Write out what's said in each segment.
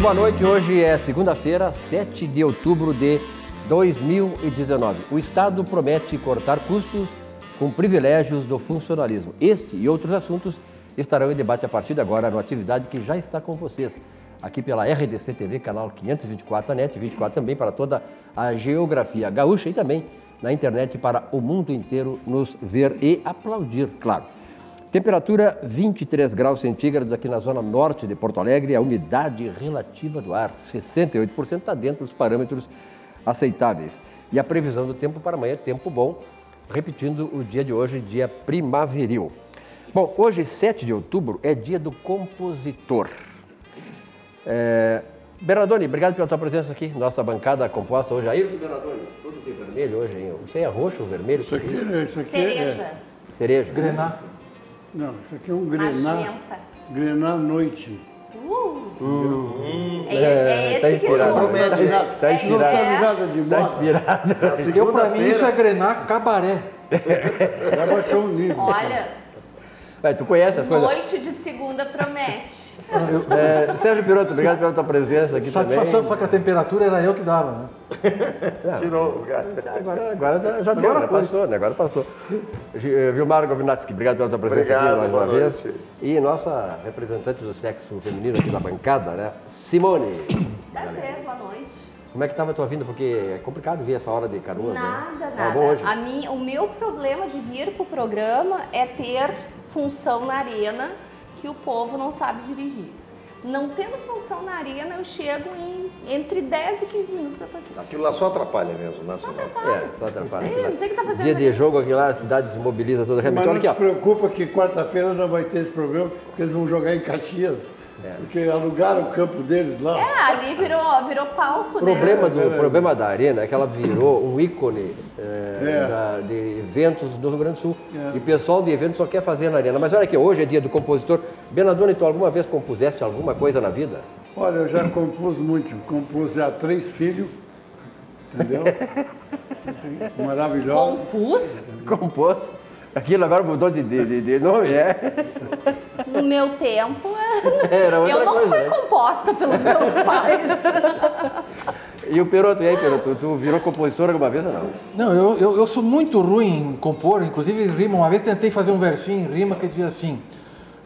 Muito boa noite. Hoje é segunda-feira, 7 de outubro de 2019. O Estado promete cortar custos com privilégios do funcionalismo. Este e outros assuntos estarão em debate a partir de agora no Atividade que já está com vocês. Aqui pela RDC TV, canal 524 a NET, 24 também para toda a geografia gaúcha e também na internet para o mundo inteiro nos ver e aplaudir, claro. Temperatura 23 graus centígrados aqui na zona norte de Porto Alegre. A umidade relativa do ar, 68%, está dentro dos parâmetros aceitáveis. E a previsão do tempo para amanhã é tempo bom, repetindo o dia de hoje, dia primaveril. Bom, hoje, 7 de outubro, é dia do compositor. É... Bernardoni, obrigado pela tua presença aqui, nossa bancada composta hoje. Aí, Bernardoni, tudo de vermelho hoje, hein? Você é roxo ou vermelho? Isso aqui, é- isso aqui Cereja. é... Cereja. Grená. Não, isso aqui é um grená, Magenta. grená noite. Uh. É, é tá esse que inspirado. tu- Tá, tá É, inspirado. Não sabe é. nada de Tá moda, inspirado. Eu, pra mim, isso é Grená cabaré. já baixou o nível. Olha, Vai, tu conhece as coisas? noite de segunda promete. É, Sérgio Piroto, obrigado pela tua presença aqui Satisfação, também. só que a temperatura era eu que dava, né? Tirou o cara. Agora, agora já- deu, né? passou, né? Agora passou. Eh, Vilmar Govinatsky, obrigado pela tua presença Obrigado, aqui mais uma vez. noite. E nossa representante do sexo feminino aqui na bancada, né? Simone. Prazer, boa noite. Como é que estava a tua vinda? Porque é complicado vir essa hora de canoas, né? Nada, bom hoje? nada. A mim, o meu problema de vir pro programa é ter função na arena que o povo não sabe dirigir. Não tendo função na arena, eu chego em entre 10 e 15 minutos eu tô aqui. Aquilo lá só atrapalha mesmo, né, Simone? É, só atrapalha. Lá. não sei o que tá fazendo Dia de jogo aqui lá, a cidade se mobiliza toda. Mas não ó. preocupa que quarta-feira não vai ter esse programa, porque eles vão jogar em Caxias. Porque alugaram o campo deles lá. É, ali virou, virou palco, O problema, né? do, problema da arena é que ela virou um ícone é, É. da- de eventos do Rio Grande do Sul. E o pessoal de eventos só quer fazer na arena. Mas olha aqui, hoje é dia do compositor. Bernardone, tu alguma vez compuseste alguma coisa na vida? Olha, eu já compus muito. Compus já três filhos, entendeu? Maravilhosos. Compus. Compôs. Aquilo agora mudou de, de, de- nome, é? No meu tempo, Era outra eu não coisa. fui né? composta pelos meus pais. E o Peroto, e aí, Peroto, tu virou compositor alguma vez ou não? Não, eu, eu, eu sou muito ruim em compor, inclusive em rima. Uma vez tentei fazer um versinho em rima que dizia assim: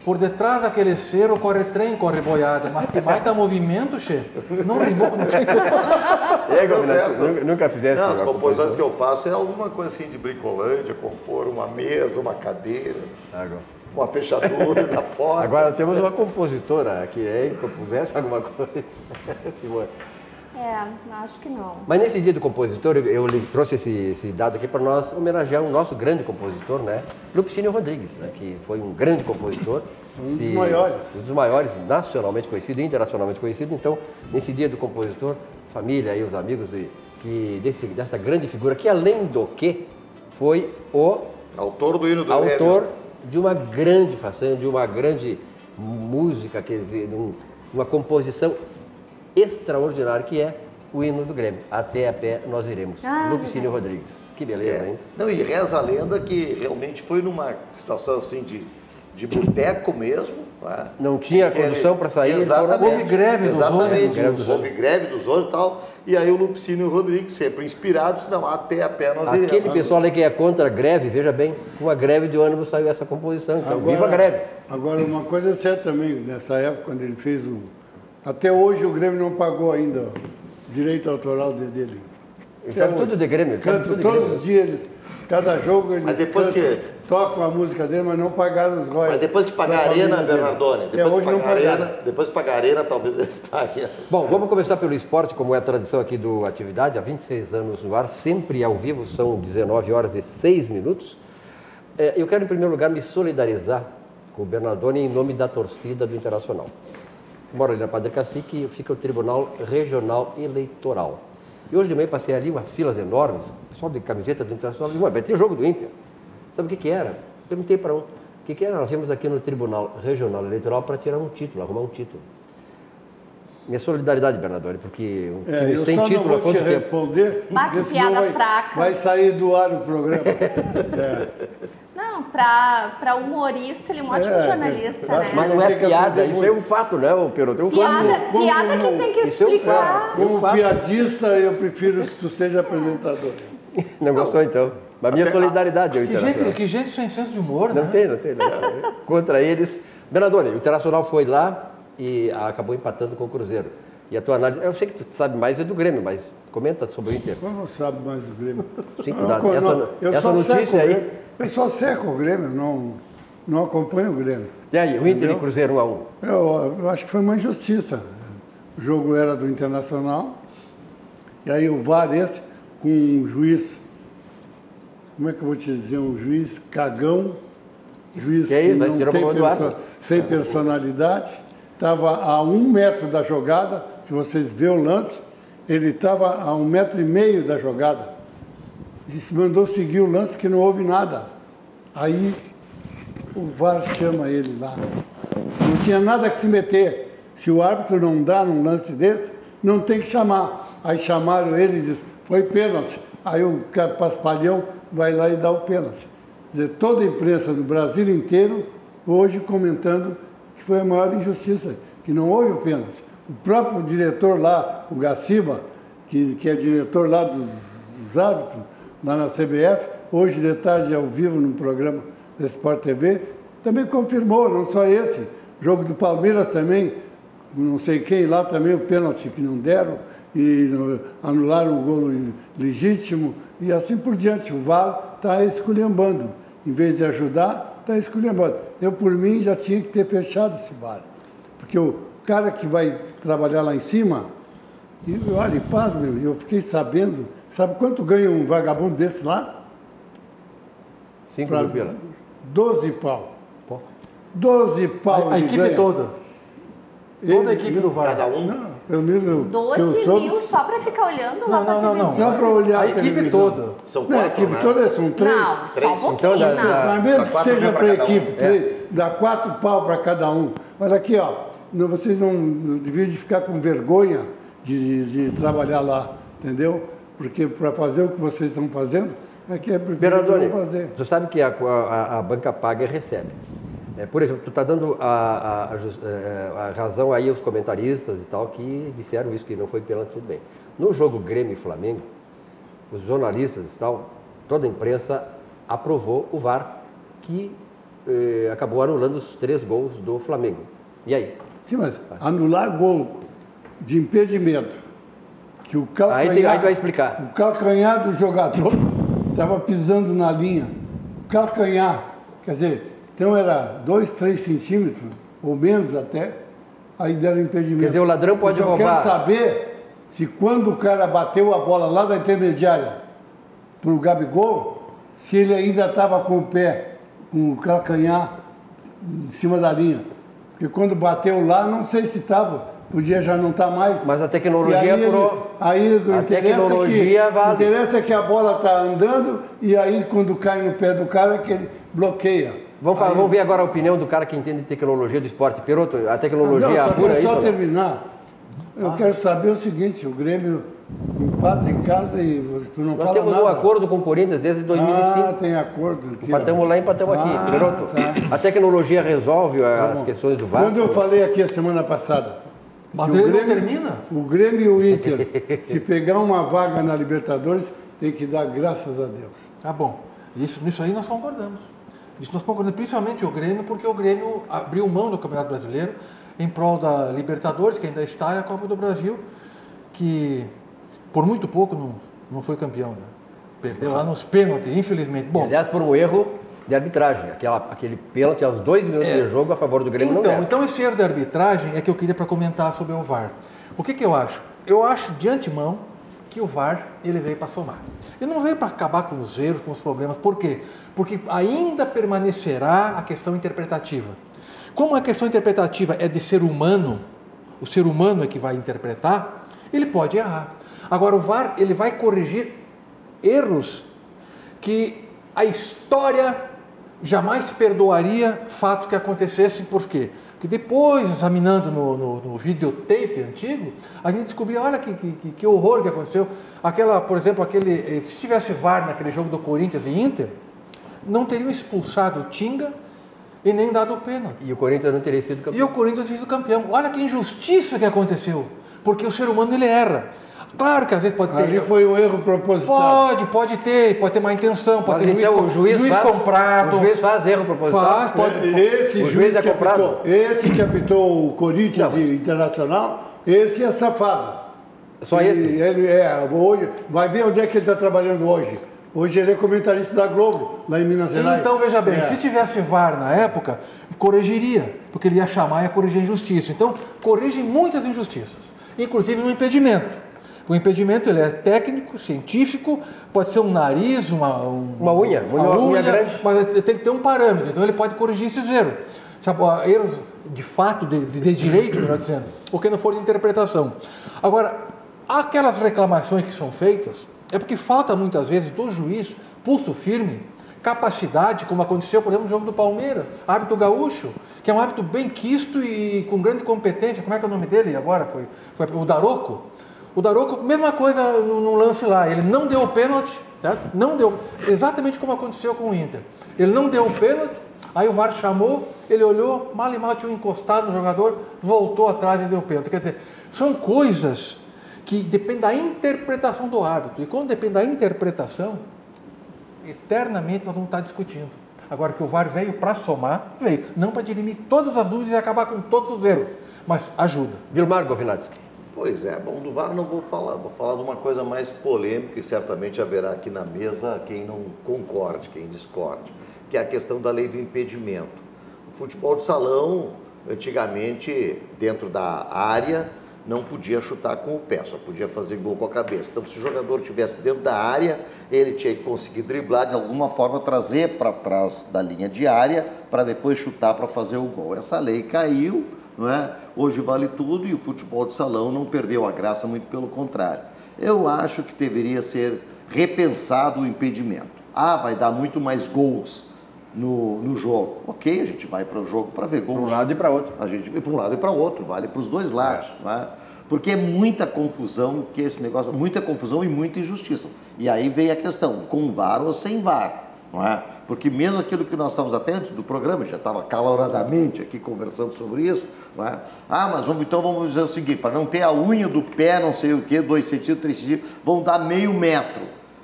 Por detrás daquele cerro corre trem, corre boiada, mas que baita movimento, che. Não rimou, não tem É, certo. nunca, fizeste Não, as composições que eu faço é alguma coisa assim de bricolândia, compor uma mesa, uma cadeira, Agora. uma fechadura da porta. Agora temos uma compositora aqui, hein? Compuseste alguma coisa? Simone. É, acho que não. Mas nesse dia do compositor, eu, lhe trouxe esse, esse dado aqui para nós homenagear o nosso grande compositor, né? Lupicínio Rodrigues, né? que foi um grande compositor. Um dos maiores. Um dos maiores, nacionalmente conhecido e internacionalmente conhecido. Então, nesse dia do compositor, família e os amigos de, que, desse, dessa grande figura, que além do que, foi o Autor do hino do autor Grêmio. de uma grande façanha, de uma grande música, quer dizer, de um- uma composição extraordinária que é o hino do Grêmio. Até a pé nós iremos. Ah, Lupicínio Rodrigues. Que beleza, É. hein? Não, e reza a lenda que realmente foi numa situação assim de, de boteco mesmo. né? Não tinha Que ele- condição para sair, foram- Exatamente. Houve greve dos Exatamente. ônibus. Dos Houve greve dos ônibus e tal. E aí o Lupicínio Rodrigues, sempre inspirados, não, até a pé nós Aquele iremos. pessoal ali que é contra a greve, veja bem, com a greve de ônibus saiu essa composição. Então, viva a greve! Agora, uma coisa é certa também, nessa época, quando ele fez o. Até hoje o Grêmio não pagou ainda o direito autoral de- dele. Ele sabe tudo de Grêmio, Canto tudo todos Grêmio. os dias, eles, cada jogo eles Mas depois cantam, que- tocam a música dele, mas não pagaram os royalties. Mas depois de pagar a arena. Bernardone, Até depois de hoje não pagar a arena, pagaram. depois de pagar a arena, talvez eles paguem. Bom, vamos começar pelo esporte, como é a tradição aqui do Atividade, há 26 anos no ar, sempre ao vivo, são 19 horas e 6 minutos. É, eu quero, em primeiro lugar, me solidarizar com o Bernardone em nome da torcida do Internacional. Moro ali na Padre Cacique, fica o Tribunal Regional Eleitoral. E hoje de manhã passei ali, umas filas enormes, pessoal de camiseta do Internacional, disse, "Ué, vai ter jogo do Inter. Sabe o que, que era? Perguntei para um, o que, que era? Nós viemos aqui no Tribunal Regional Eleitoral para tirar um título, arrumar um título. Minha solidariedade, Bernardone, porque um É, time eu sem só título não vou te tempo? responder, senão piada vai, fraca. vai sair do ar o programa. É. Não, para humorista, ele é um ótimo É, jornalista, né? Mas não é Tem piada, isso é um fato, né, Peroto? É um Piada, fato. como piada não- que tem que isso é um explicar. fato. Como piadista, eu prefiro que tu seja apresentador. Não gostou, então? Mas minha solidariedade é o Que Internacional. gente, que gente sem senso de humor, Não né? tem, não tem. Não. Contra eles. Bernadone, o Internacional foi lá e acabou empatando com o Cruzeiro. E a tua análise, eu sei que tu sabe mais é do Grêmio, mas comenta sobre o Inter. Como não sabe mais do Grêmio? Cinco Eu dados. não- Essa- eu essa notícia seco aí-. Eu só seco o Grêmio, não, não acompanho o Grêmio. E aí, o Inter e Entendeu? Cruzeiro 1 a 1 Eu, eu acho que foi uma injustiça. O jogo era do Internacional, e aí o VAR esse, com um juiz, como é que eu vou te dizer, um juiz cagão, juiz Que é isso? Vai não tem o do ar? sem personalidade, estava a um metro da jogada, se vocês verem o lance, ele estava a um metro e meio da jogada. E se mandou seguir o lance que não houve nada. Aí o VAR chama ele lá. Não tinha nada que se meter. Se o árbitro não dá num lance desse, não tem que chamar. Aí chamaram ele e disse, foi pênalti. Aí o Paspalhão vai lá e dá o pênalti. Quer dizer, toda a imprensa do Brasil inteiro hoje comentando que foi a maior injustiça, que não houve o pênalti. O próprio diretor lá, o Gaciba, que, que é diretor lá dos, dos lá na CBF, hoje de tarde ao vivo num programa da Sport TV, também confirmou, não só esse, jogo do Palmeiras também, não sei quem lá também, o pênalti que não deram, e anularam o golo legítimo, e assim por diante. O VAR está esculhambando. Em vez de ajudar, está esculhambando. Eu, por mim, já tinha que ter fechado esse VAR. Porque o cara que vai trabalhar lá em cima, e olha, e pasme, eu fiquei sabendo, sabe quanto ganha um vagabundo desse lá? 5 Pra- mil pila. 12 pau. 12 pau. A, a equipe ganha. toda. Toda a Ele- equipe do VAR. Cada um. Não, eu mesmo. 12 eu soube- mil só para ficar olhando lá Não, pra não, não, não. Só para olhar A a equipe televisão. toda. São Não, a quatro, equipe né? toda são três. Não, só Três. um pouquinho, Então, dá- não. dá- Mas mesmo que quatro seja para cada um. equipe, três, dá quatro pau para cada um. Olha aqui, ó. Não, vocês não deviam de ficar com vergonha de, de trabalhar lá, entendeu? Porque para fazer o que vocês estão fazendo, é que é não fazer. tu sabe que a, a- a banca paga e recebe. É, por exemplo, tu está dando a, a- jus- é, a razão aí aos comentaristas e tal que disseram isso, que não foi pênalti, tudo bem. No jogo Grêmio e Flamengo, os jornalistas e tal, toda a imprensa aprovou o VAR, que eh, acabou anulando os três gols do Flamengo. E aí? Sim, mas anular gol de impedimento, que o calcanhar, Aí tem- aí vai explicar. o calcanhar do jogador estava pisando na linha. O calcanhar, quer dizer, então era dois, três centímetros, ou menos até, aí deram impedimento. Quer dizer, o ladrão pode eu roubar. quero saber se quando o cara bateu a bola lá da intermediária para o Gabigol, se ele ainda estava com o pé, com o calcanhar em cima da linha. Porque quando bateu lá, não sei se estava, podia já não estar mais. Mas a tecnologia E aí, ele- aí A é tecnologia que, vale. O interessa é que a bola está andando e aí quando cai no pé do cara que ele bloqueia. Vamos, falar- Aí- vamos ver agora a opinião do cara que entende de tecnologia do esporte. Peroto, a tecnologia não, só apura quero isso? só não? terminar. Eu quero saber o seguinte, o Grêmio empata em casa e tu não Nós fala temos nada. um acordo com o Corinthians desde 2005. Ah, tem acordo. Aqui, ó. Empatamos lá, empatamos Ah, aqui. Tá. a tecnologia resolve Tá as bom. questões do VAR? Quando eu falei aqui a semana passada. Mas ele o não termina. O Grêmio e o Inter, se pegar uma vaga na Libertadores, tem que dar graças a Deus. Tá bom. Isso, nisso aí nós concordamos. Isso nós concordamos, principalmente o Grêmio, porque o Grêmio abriu mão do Campeonato Brasileiro em prol da Libertadores, que ainda está, e a Copa do Brasil, que por muito pouco não, não foi campeão. Né? Perdeu lá nos pênaltis, infelizmente. Bom, Aliás, por um erro de arbitragem. Aquela, aquele pênalti aos dois minutos de jogo a favor do Grêmio não então, deve. então esse erro da arbitragem é que eu queria para comentar sobre o VAR. O que, que eu acho? Eu acho de antemão que o VAR ele veio para somar. Ele não veio para acabar com os erros, com os problemas. Por quê? Porque ainda permanecerá a questão interpretativa. Como a questão interpretativa é de ser humano, o ser humano é que vai interpretar, ele pode errar. Agora o VAR ele vai corrigir erros que a história jamais perdoaria fatos que acontecessem, por quê? Porque depois, examinando no, no, no videotape antigo, a gente descobriu, olha que, que, que- horror que aconteceu. Aquela, por exemplo, aquele, eh, se tivesse VAR naquele jogo do Corinthians e Inter, não teriam expulsado o Tinga e nem dado o pênalti. E o Corinthians não teria sido E campeão. o Corinthians fez o campeão. Olha que injustiça que aconteceu. Porque o ser humano ele erra. Claro que às vezes pode ter. Ali foi um erro proposital. Pode, pode ter, pode ter má intenção, pode Mas ter então o juiz, faz, comprado. O juiz faz erro proposital. Faz, pode. Esse O juiz juiz é comprado? apitou, esse que apitou o Corinthians e Internacional, esse é safado. Só E esse? Ele é, hoje, vai ver onde é que ele está trabalhando hoje. Hoje ele é comentarista da Globo, lá em Minas Gerais. Então veja bem, É. se tivesse VAR na época, corrigiria, porque ele ia chamar e ia corrigir a injustiça. Então, corrige muitas injustiças, inclusive no impedimento. O impedimento ele é técnico, científico, pode ser um nariz, uma, um- Uma unha, uma unha grande. mas tem que ter um parâmetro, então ele pode corrigir esses erros. Sabe, erros de fato, de, de- de direito, melhor dizendo, ou que não for de interpretação. Agora, aquelas reclamações que são feitas, é porque falta muitas vezes do juiz pulso firme, capacidade, como aconteceu, por exemplo, no jogo do Palmeiras, árbitro gaúcho, que é um árbitro bem quisto e com grande competência. Como é que é o nome dele agora? Foi, foi o Daroco. O Daroco, mesma coisa no, no lance lá, ele não deu o pênalti, certo? não deu, exatamente como aconteceu com o Inter. Ele não deu o pênalti, aí o VAR chamou, ele olhou, mal e mal tinha um encostado no jogador, voltou atrás e deu o pênalti. Quer dizer, são coisas que dependem da interpretação do árbitro. E quando depende da interpretação, eternamente nós vamos estar discutindo. Agora que o VAR veio para somar, veio. Não para dirimir todas as dúvidas e acabar com todos os erros, mas ajuda. Vilmar Govinatsky. Pois é, bom, do VAR não vou falar, vou falar de uma coisa mais polêmica e certamente haverá aqui na mesa quem não concorde, quem discorde, que é a questão da lei do impedimento. O futebol de salão, antigamente, dentro da área, não podia chutar com o pé, só podia fazer gol com a cabeça. Então, se o jogador estivesse dentro da área, ele tinha que conseguir driblar de alguma forma, trazer para trás da linha de área, para depois chutar para fazer o gol. Essa lei caiu, não é? Hoje vale tudo e o futebol de salão não perdeu a graça, muito pelo contrário. Eu acho que deveria ser repensado o impedimento. Ah, vai dar muito mais gols no, no jogo. Ok, a gente vai para o jogo para ver gols. Para um lado e para outro. A gente vai para um lado e para o outro, vale para os dois lados. é? Porque é muita confusão que esse negócio, muita confusão e muita injustiça. E aí vem a questão, com VAR ou sem VAR. Não é? Porque mesmo aquilo que nós estávamos até antes do programa, já estava caloradamente aqui conversando sobre isso, não é? ah, mas vamos, então vamos dizer o seguinte, para não ter a unha do pé, não sei o que, dois centímetros, três centímetros, vão dar meio metro.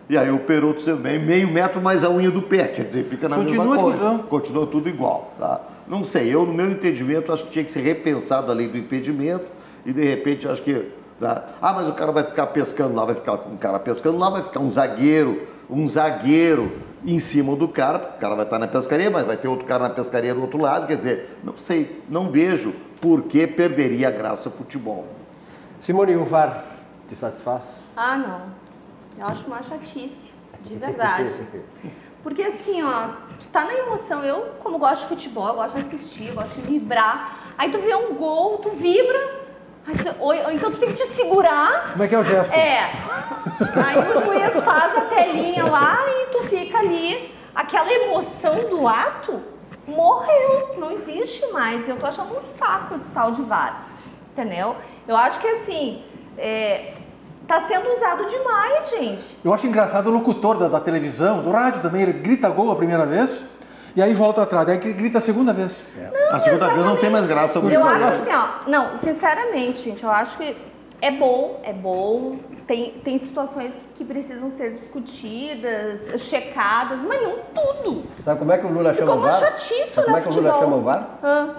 E aí o peroto vem meio metro mais a unha do pé, quer dizer, fica na Continua mesma coisa. divisão. Continua tudo igual. Tá? Não sei, eu no meu entendimento acho que tinha que ser repensado a lei do impedimento e de repente acho que. tá? Ah, mas o cara vai ficar pescando lá, vai ficar um cara pescando lá, vai ficar um zagueiro, um zagueiro em cima do cara, porque o cara vai estar na pescaria, mas vai ter outro cara na pescaria do outro lado, quer dizer, não sei, não vejo por que perderia a graça o futebol. Simone, o VAR te satisfaz? Ah, não. Eu acho uma chatice, de verdade. Porque assim, ó, tu tá na emoção. Eu, como gosto de futebol, eu gosto de assistir, eu gosto de vibrar. Aí tu vê um gol, tu vibra. aí tu- ou, ou então tu tem que te segurar. Como é que é o gesto? É. Aí o juiz faz a telinha lá e tu fica ali. Aquela emoção do ato morreu, não existe mais. Eu tô achando um saco esse tal de VAR. Entendeu? Eu acho que assim, é, tá sendo usado demais, gente. Eu acho engraçado o locutor da, da televisão, do rádio também, ele grita gol a primeira vez e aí volta atrás, aí ele grita a segunda vez. a segunda vez não tem mais graça Eu acho assim, ó, não, sinceramente, gente, eu acho que é bom, é bom. Tem, tem situações que precisam ser discutidas, checadas, mas não tudo. Sabe como é que o Lula chama Ficou o uma VAR? chatice Sabe como é que o Lula futebol. chama o VAR? Hã?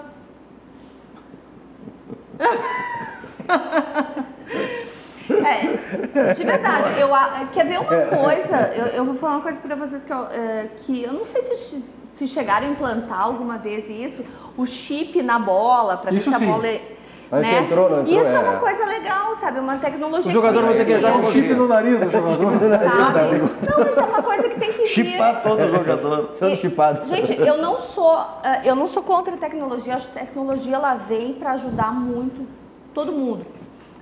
É, de verdade, eu, quer ver uma coisa? Eu, eu vou falar uma coisa pra vocês que eu, é, que eu não sei se, se chegaram a implantar alguma vez isso, o chip na bola, pra ver se a sim. bola é. Mas se entrou, não entrou, Isso é é. uma coisa legal, sabe? Uma tecnologia. O jogador vai ter que tem dar um chip no nariz do jogador. sabe? Não, mas é uma coisa que tem que vir. Chipar todo jogador. Sendo chipado. Gente, eu não sou, eh, eu não sou contra a tecnologia. Acho que a tecnologia ela vem para ajudar muito todo mundo.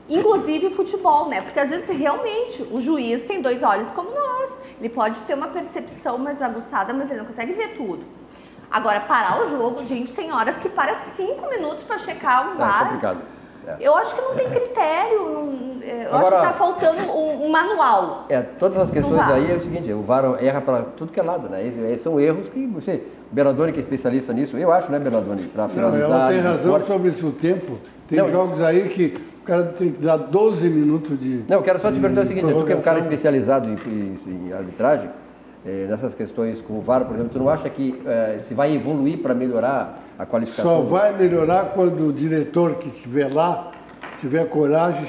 Inclusive futebol, né? Porque às vezes realmente o juiz tem dois olhos como nós. Ele pode ter uma percepção mais aguçada, mas ele não consegue ver tudo. Agora, parar o jogo, gente, tem horas que para cinco minutos para checar o É VAR. complicado. É. Eu acho que não tem critério. não- é, Eu Agora- acho que tá faltando um, um manual. É, todas as questões aí é o seguinte, o VAR erra para tudo que é lado, né? Esses, são erros que você, o Bernardoni que é especialista nisso, eu acho, né, Bernardoni, para Não, finalizar. ela tem razão sobre isso o tempo. Tem Não, jogos aí que o cara tem que dar 12 minutos de. Não, eu quero só te perguntar o seguinte, tu que é um cara especializado em, em- em arbitragem, eh, nessas questões com o VAR, por exemplo, tu não acha que eh, se vai evoluir para melhorar a qualificação? Só do- vai melhorar quando o diretor que estiver lá tiver coragem,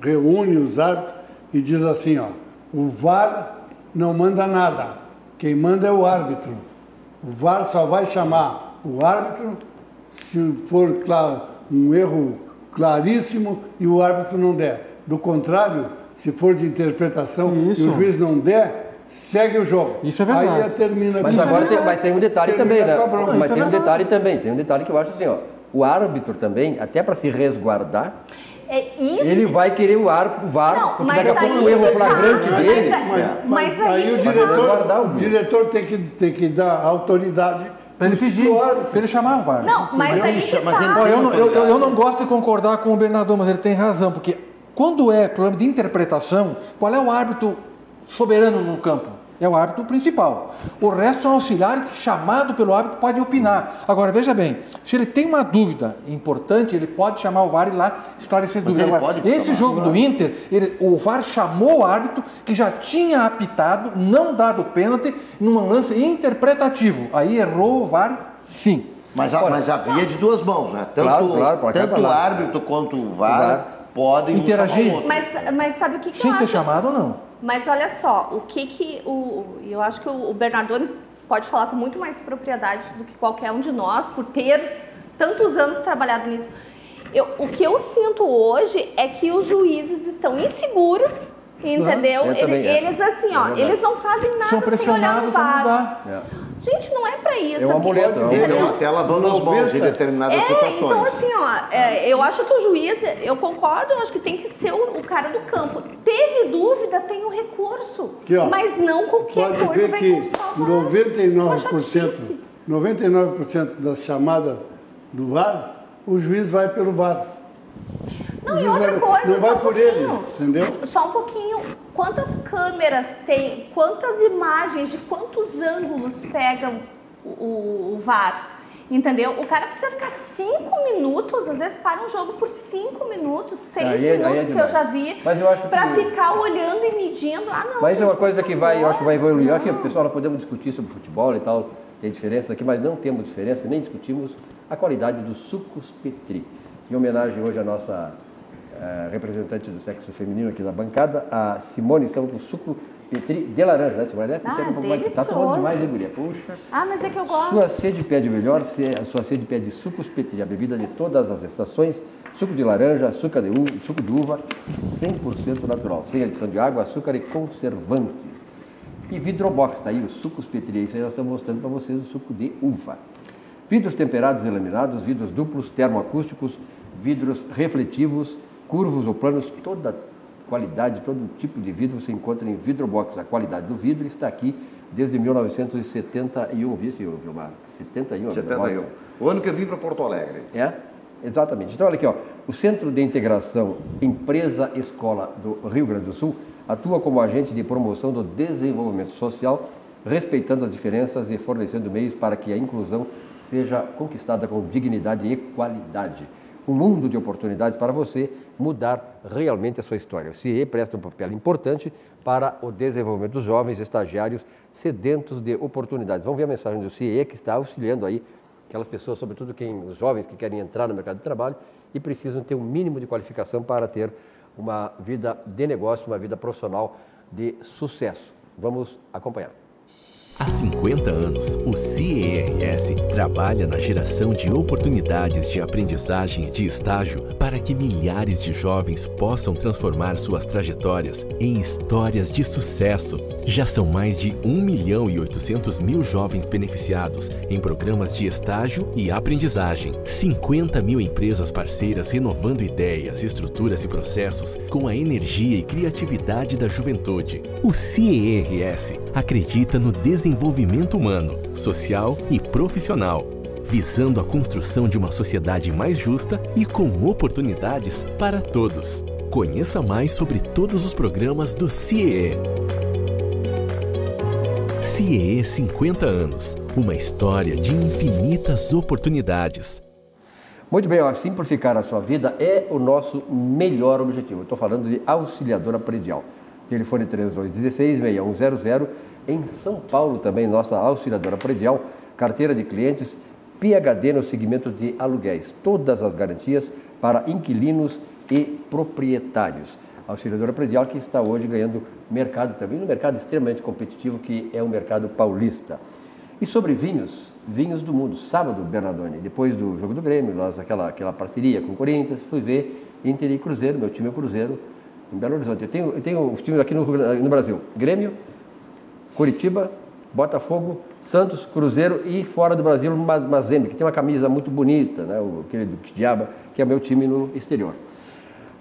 reúne os árbitros e diz assim, ó, o VAR não manda nada, quem manda é o árbitro. O VAR só vai chamar o árbitro se for claro, um erro claríssimo e o árbitro não der. Do contrário, se for de interpretação Isso. e o juiz não der, segue o jogo. Isso é verdade. Aí termina Mas agora tem, mas tem um detalhe termina também, né? Mas é tem um verdade. detalhe também, tem um detalhe que eu acho assim, ó, o árbitro também, até para se resguardar, É isso. ele vai querer o, ar, o VAR, Não, porque mas daqui a pouco aí um erro tá. flagrante Mas dele. Mas, Mas aí aí o tá. diretor, o o diretor tem que, tem que dar autoridade Para ele pedir, para ele chamar o VAR. Não, mas, Mas aí que tá. eu, não, eu- eu- não gosto de concordar com o Bernardão, mas ele tem razão, porque quando é problema de interpretação, qual é o árbitro soberano no campo? É o árbitro principal. O resto são auxiliares que, chamado pelo árbitro, podem opinar. Agora, veja bem, se ele tem uma dúvida importante, ele pode chamar o VAR e ir lá esclarecer Mas dúvida. Agora, pode esse jogo do Inter, ele- o VAR chamou o árbitro que já tinha apitado, não dado pênalti, num lance interpretativo. Aí errou o VAR, sim. Mas, a, mas a via é de duas mãos, né? Tanto, Claro, claro, pode tanto o árbitro quanto o VAR, O VAR. podem um Interagir. Mas, mas sabe o que, que Sem eu ser acho? chamado ou não. Mas olha só, o que que o eu acho que o o Bernardoni pode falar com muito mais propriedade do que qualquer um de nós por ter tantos anos trabalhado nisso. Eu- o que eu sinto hoje é que os juízes estão inseguros, entendeu? Eu também, Ele- é. Eles assim, É ó, eles não fazem nada São sem olhar a VAR. É. Gente, não é pra isso. É um aqui. amuleto, é um lavando as mãos em 90. determinadas É, situações. então assim, ó, é, eu acho que o juiz, eu concordo, eu acho que tem que ser o, o cara do campo. Teve dúvida, tem o recurso. Aqui, ó, mas não qualquer Pode coisa ver vai que consultar o VAR. 99%, chatice. 99% das chamadas do VAR, o juiz vai pelo VAR. Não, e outra vai- coisa, não só vai um por ele, entendeu? Só um pouquinho. Quantas câmeras tem, quantas imagens, de quantos ângulos pegam o, o- VAR? Entendeu? O cara precisa ficar cinco minutos, às vezes para um jogo por cinco minutos, seis Aí é- aí é minutos que eu já vi, Mas eu acho pra que- ficar olhando e medindo. Ah, não. Mas é uma gente, coisa que vai, eu acho que vai evoluir. Aqui, pessoal, nós podemos discutir sobre futebol e tal, tem diferenças aqui, mas não temos diferença, nem discutimos a qualidade dos sucos Petri. Em homenagem hoje à nossa eh, representante do sexo feminino aqui da bancada, a Simone, estamos com suco Petri de laranja, né, Simone? Aliás, Ah, sempre um pouco mais- Tá tomando demais, hein, guria? Puxa. Ah, mas é que eu gosto. Sua sede pede melhor, sua sede pede sucos Petri, a bebida de todas as estações, suco de laranja, açúcar de uva, suco de uva, 100% natural, sem adição de água, açúcar e conservantes. E Vidrobox, tá aí, os sucos Petri, isso aí nós estamos mostrando para vocês o suco de uva. Vidros temperados e laminados, vidros duplos, termoacústicos, vidros refletivos, curvos ou planos, toda qualidade, todo tipo de vidro você encontra em Vidrobox. A qualidade do vidro está aqui desde 1971, viu, senhor Vilmar? 71, 71. O ano que eu vim para Porto Alegre. é, exatamente. Então, olha aqui, ó. o Centro de Integração Empresa Escola do Rio Grande do Sul atua como agente de promoção do desenvolvimento social, respeitando as diferenças e fornecendo meios para que a inclusão seja conquistada com dignidade e qualidade. Um mundo de oportunidades para você mudar realmente a sua história. O CIE presta um papel importante para o desenvolvimento dos jovens estagiários sedentos de oportunidades. Vamos ver a mensagem do CIE que está auxiliando aí aquelas pessoas, sobretudo quem, os jovens que querem entrar no mercado de trabalho e precisam ter um mínimo de qualificação para ter uma vida de negócio, uma vida profissional de sucesso. Vamos acompanhar. Há 50 anos, o CERS trabalha na geração de oportunidades de aprendizagem e de estágio para que milhares de jovens possam transformar suas trajetórias em histórias de sucesso. Já são mais de 1 milhão e 800 mil jovens beneficiados em programas de estágio e aprendizagem. 50 mil empresas parceiras renovando ideias, estruturas e processos com a energia e criatividade da juventude. O CERS acredita no desenvolvimento humano, social e profissional, visando a construção de uma sociedade mais justa e com oportunidades para todos. Conheça mais sobre todos os programas do CIEE. CIEE 50 anos. Uma história de infinitas oportunidades. Muito bem, ó, simplificar a sua vida é o nosso melhor objetivo. Estou falando de auxiliadora predial. Telefone 3216-6100. Em São Paulo também, nossa auxiliadora predial, carteira de clientes, PHD no segmento de aluguéis. Todas as garantias para inquilinos e proprietários. A auxiliadora predial que está hoje ganhando mercado também, no mercado extremamente competitivo que é o mercado paulista. E sobre vinhos, vinhos do mundo. Sábado, Bernardoni, depois do jogo do Grêmio, nós aquela, aquela parceria com o Corinthians, fui ver Inter e Cruzeiro, meu time é Cruzeiro, em Belo Horizonte. Eu tenho, eu tenho os times aqui no, no Brasil, Grêmio, Curitiba, Botafogo, Santos, Cruzeiro e fora do Brasil, Mazembe, que tem uma camisa muito bonita, né, o, aquele do Diaba, que é meu time no exterior.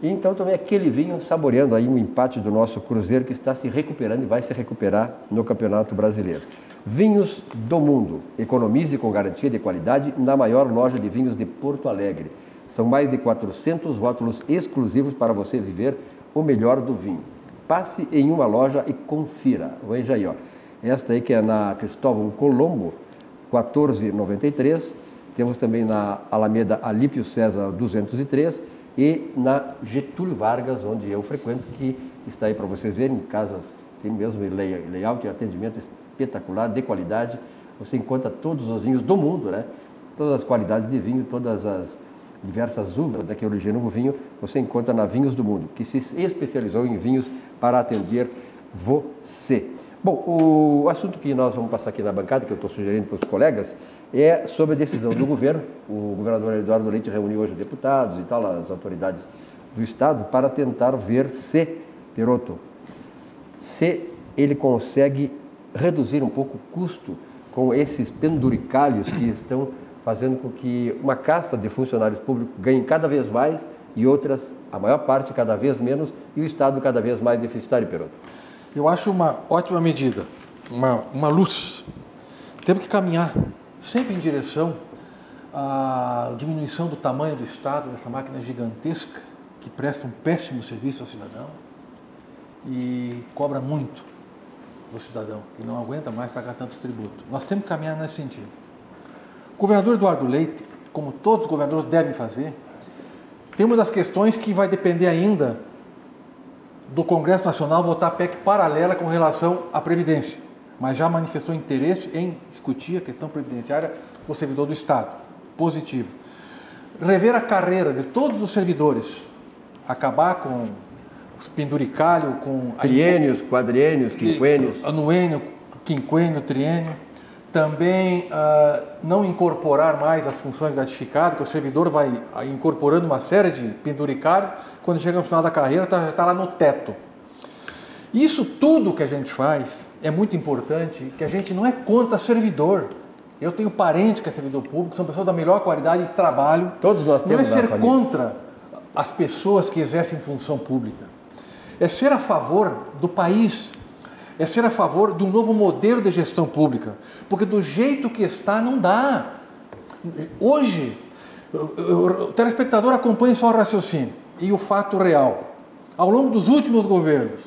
Então tomei aquele vinho saboreando aí um empate do nosso Cruzeiro que está se recuperando e vai se recuperar no Campeonato Brasileiro. Vinhos do Mundo. Economize com garantia de qualidade na maior loja de vinhos de Porto Alegre. São mais de 400 rótulos exclusivos para você viver o melhor do vinho. Passe em uma loja e confira. Veja aí, ó. Esta aí que é na Cristóvão Colombo, 1493. Temos também na Alameda Alípio César 203 e na Getúlio Vargas, onde eu frequento, que está aí para vocês verem, casas, tem mesmo layout e atendimento espetacular, de qualidade. Você encontra todos os vinhos do mundo, né? Todas as qualidades de vinho, todas as diversas uvas né, que originam o vinho, você encontra na Vinhos do Mundo, que se especializou em vinhos para atender você. Bom, o assunto que nós vamos passar aqui na bancada, que eu estou sugerindo para os colegas, é sobre a decisão do governo. O governador Eduardo Leite reuniu hoje deputados e tal, as autoridades do Estado, para tentar ver se, Peroto, se ele consegue reduzir um pouco o custo com esses penduricalhos que estão fazendo com que uma caça de funcionários públicos ganhe cada vez mais e outras, a maior parte, cada vez menos, e o Estado cada vez mais deficitário, Peroto. Eu acho uma ótima medida, uma, uma luz. Temos que caminhar sempre em direção à diminuição do tamanho do Estado, dessa máquina gigantesca que presta um péssimo serviço ao cidadão e cobra muito do cidadão, que não aguenta mais pagar tanto tributo. Nós temos que caminhar nesse sentido. O governador Eduardo Leite, como todos os governadores devem fazer, tem uma das questões que vai depender ainda do Congresso Nacional votar PEC paralela com relação à Previdência, mas já manifestou interesse em discutir a questão previdenciária do servidor do Estado. Positivo. Rever a carreira de todos os servidores, acabar com os penduricalhos, com... Triênios, quadriênios, quinquênios. Anuênio, quinquênio, triênio também uh, não incorporar mais as funções gratificadas, que o servidor vai uh, incorporando uma série de penduricários, quando chega no final da carreira tá, já está lá no teto. Isso tudo que a gente faz é muito importante, que a gente não é contra servidor. Eu tenho parentes que é servidor público, são pessoas da melhor qualidade de trabalho. Todos nós temos. Não é ser contra as pessoas que exercem função pública. É ser a favor do país, é ser a favor de um novo modelo de gestão pública, porque do jeito que está não dá. Hoje, o telespectador acompanha só o raciocínio e o fato real. Ao longo dos últimos governos,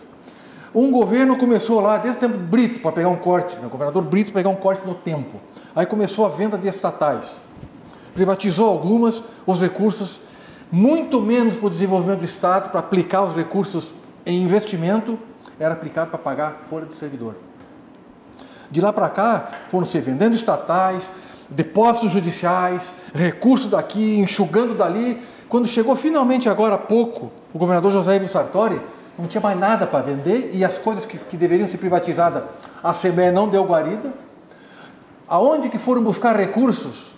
um governo começou lá, desde o tempo Brito, para pegar um corte, né? o governador Brito pegar um corte no tempo. Aí começou a venda de estatais. Privatizou algumas, os recursos, muito menos para o desenvolvimento do Estado, para aplicar os recursos em investimento era aplicado para pagar folha do servidor. De lá para cá, foram se vendendo estatais, depósitos judiciais, recursos daqui, enxugando dali. Quando chegou finalmente agora há pouco, o governador José Ivo Sartori não tinha mais nada para vender e as coisas que, que deveriam ser privatizadas, a Assembleia não deu guarida. Aonde que foram buscar recursos?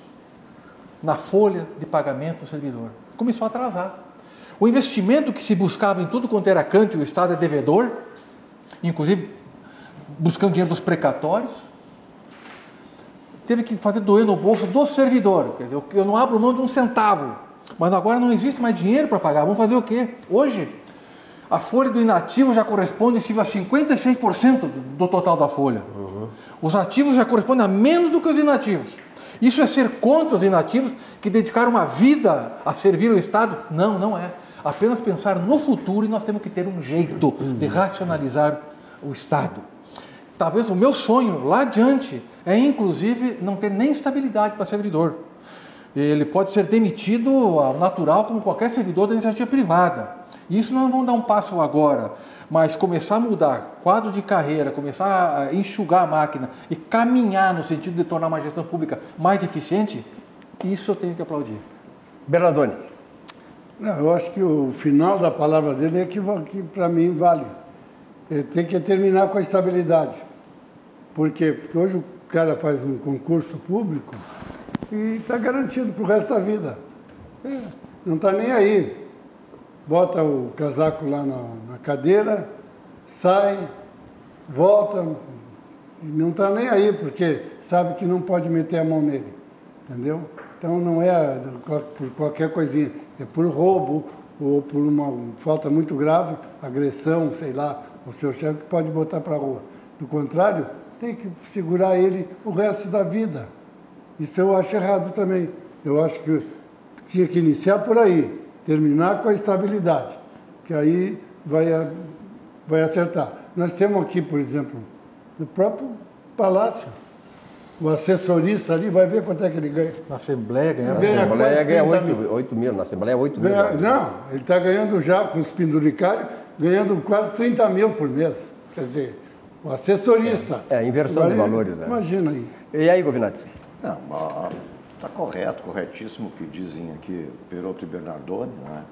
Na folha de pagamento do servidor. Começou a atrasar. O investimento que se buscava em tudo quanto era canto e o Estado é devedor, inclusive buscando dinheiro dos precatórios. Teve que fazer doer no bolso do servidor. Quer dizer, eu não abro mão de um centavo. Mas agora não existe mais dinheiro para pagar. Vamos fazer o quê? Hoje, a folha do inativo já corresponde a 56% do total da folha. Uhum. Os ativos já correspondem a menos do que os inativos. Isso é ser contra os inativos que dedicaram uma vida a servir o Estado? Não, não é. apenas pensar no futuro e nós temos que ter um jeito de racionalizar o Estado. Talvez o meu sonho lá adiante é, inclusive, não ter nem estabilidade para servidor. Ele pode ser demitido ao natural como qualquer servidor da iniciativa privada. Isso não vamos dar um passo agora, mas começar a mudar quadro de carreira, começar a enxugar a máquina e caminhar no sentido de tornar uma gestão pública mais eficiente, isso eu tenho que aplaudir. Bernardoni. Não, eu acho que o final da palavra dele é que, que para mim vale. Ele tem que terminar com a estabilidade. Por quê? Porque hoje o cara faz um concurso público e está garantido para o resto da vida. É, não está nem aí. Bota o casaco lá na, na cadeira, sai, volta, não está nem aí, porque sabe que não pode meter a mão nele. Entendeu? Então não é por qualquer coisinha, é por roubo ou por uma falta muito grave, agressão, sei lá, o seu chefe pode botar para a rua. Do contrário, tem que segurar ele o resto da vida. Isso eu acho errado também. Eu acho que tinha que iniciar por aí, terminar com a estabilidade, que aí vai, vai acertar. Nós temos aqui, por exemplo, no próprio Palácio, o assessorista ali vai ver quanto é que ele ganha. Na Assembleia ganha. Na Ganha Assembleia ganha 8 mil. mil. 8 mil, na Assembleia é 8 mil. Ganha- não, ele está ganhando já, com os penduricários, ganhando quase 30 mil por mês. Quer dizer, o assessorista. É, é, inversão de valores, né? Imagina aí. E aí, Govinatsky? Não, está correto, corretíssimo o que dizem aqui Peroto e Bernardoni, né?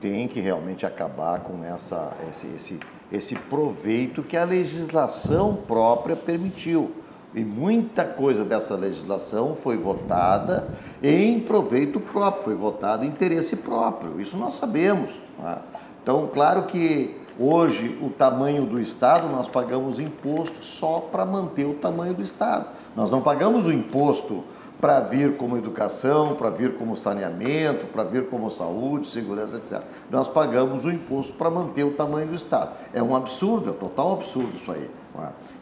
tem que realmente acabar com essa, esse, esse, esse proveito que a legislação própria permitiu. E muita coisa dessa legislação foi votada em proveito próprio, foi votada em interesse próprio. Isso nós sabemos. né? Então, claro que hoje o tamanho do Estado, nós pagamos imposto só para manter o tamanho do Estado. Nós não pagamos o imposto para vir como educação, para vir como saneamento, para vir como saúde, segurança, etc. Nós pagamos o imposto para manter o tamanho do Estado. É um absurdo, é um total absurdo isso aí.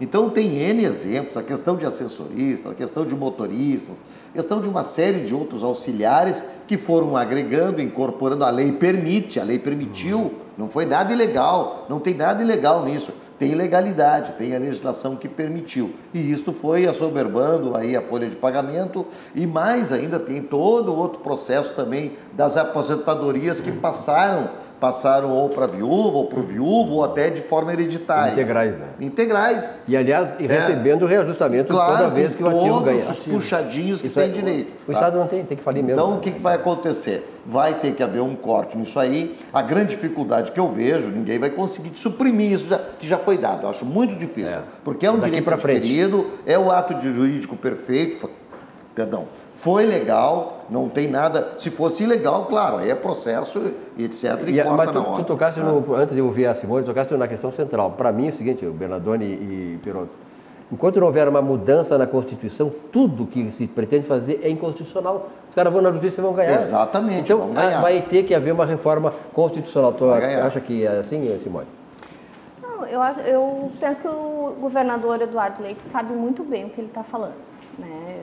Então tem N exemplos, a questão de assessoristas, a questão de motoristas, a questão de uma série de outros auxiliares que foram agregando, incorporando, a lei permite, a lei permitiu, não foi nada ilegal, não tem nada ilegal nisso. Tem legalidade, tem a legislação que permitiu. E isto foi assoberbando aí a folha de pagamento. E mais ainda tem todo outro processo também das aposentadorias que passaram, passaram ou para viúva ou para o viúvo ou até de forma hereditária. Integrais, né? Integrais. E, aliás, e recebendo reajustamento Claro, toda vez que o ativo ganha. os puxadinhos que Isso tem é- direito. O tá? Estado não tem, tem que falir mesmo. Então, né? o que, que vai acontecer? Vai ter que haver um corte nisso aí. A grande dificuldade que eu vejo, ninguém vai conseguir suprimir isso já- que já foi dado. Eu acho muito difícil. É. Porque é um Daqui direito pra frente. adquirido, é o ato de jurídico perfeito. fo- Perdão. Foi legal, não tem nada. Se fosse ilegal, claro, aí é processo etc. E, E, mas tu, na hora. tu tocaste, tá? no, antes de ouvir a Simone, tu tocaste na questão central. Para mim é o seguinte, Bernardoni e Perotto, enquanto não houver uma mudança na Constituição, tudo que se pretende fazer é inconstitucional. Os caras vão na justiça e vão ganhar. Exatamente, Então vão ganhar. ah, vai ter que haver uma reforma constitucional. Tu acha que é assim, Simone? Não, eu, acho- eu penso que o governador Eduardo Leite sabe muito bem o que ele está falando. Né?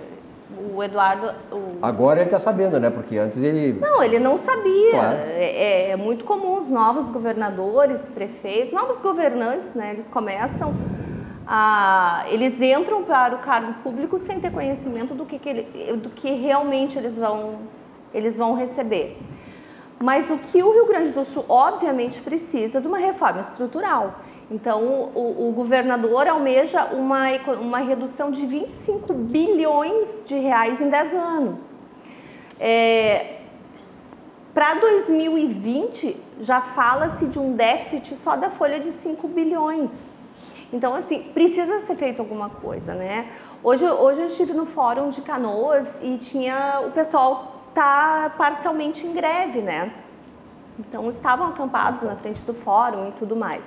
O Eduardo. o- Agora ele está sabendo, né? Porque antes ele... Não, ele não sabia. Claro. É, é muito comum os novos governadores, prefeitos, novos governantes, né? Eles começam a. Eles entram para o cargo público sem ter conhecimento do que, que ele- do que realmente eles vão, eles vão receber. Mas o que o Rio Grande do Sul, obviamente, precisa de uma reforma estrutural. Então, o, o governador almeja uma, uma redução de 25 bilhões de reais em 10 anos. É, para 2020, já fala-se de um déficit só da folha de 5 bilhões. Então, assim, precisa ser feito alguma coisa, né? Hoje, hoje eu estive no fórum de Canoas e tinha o pessoal tá parcialmente em greve, né? Então, estavam acampados na frente do fórum e tudo mais.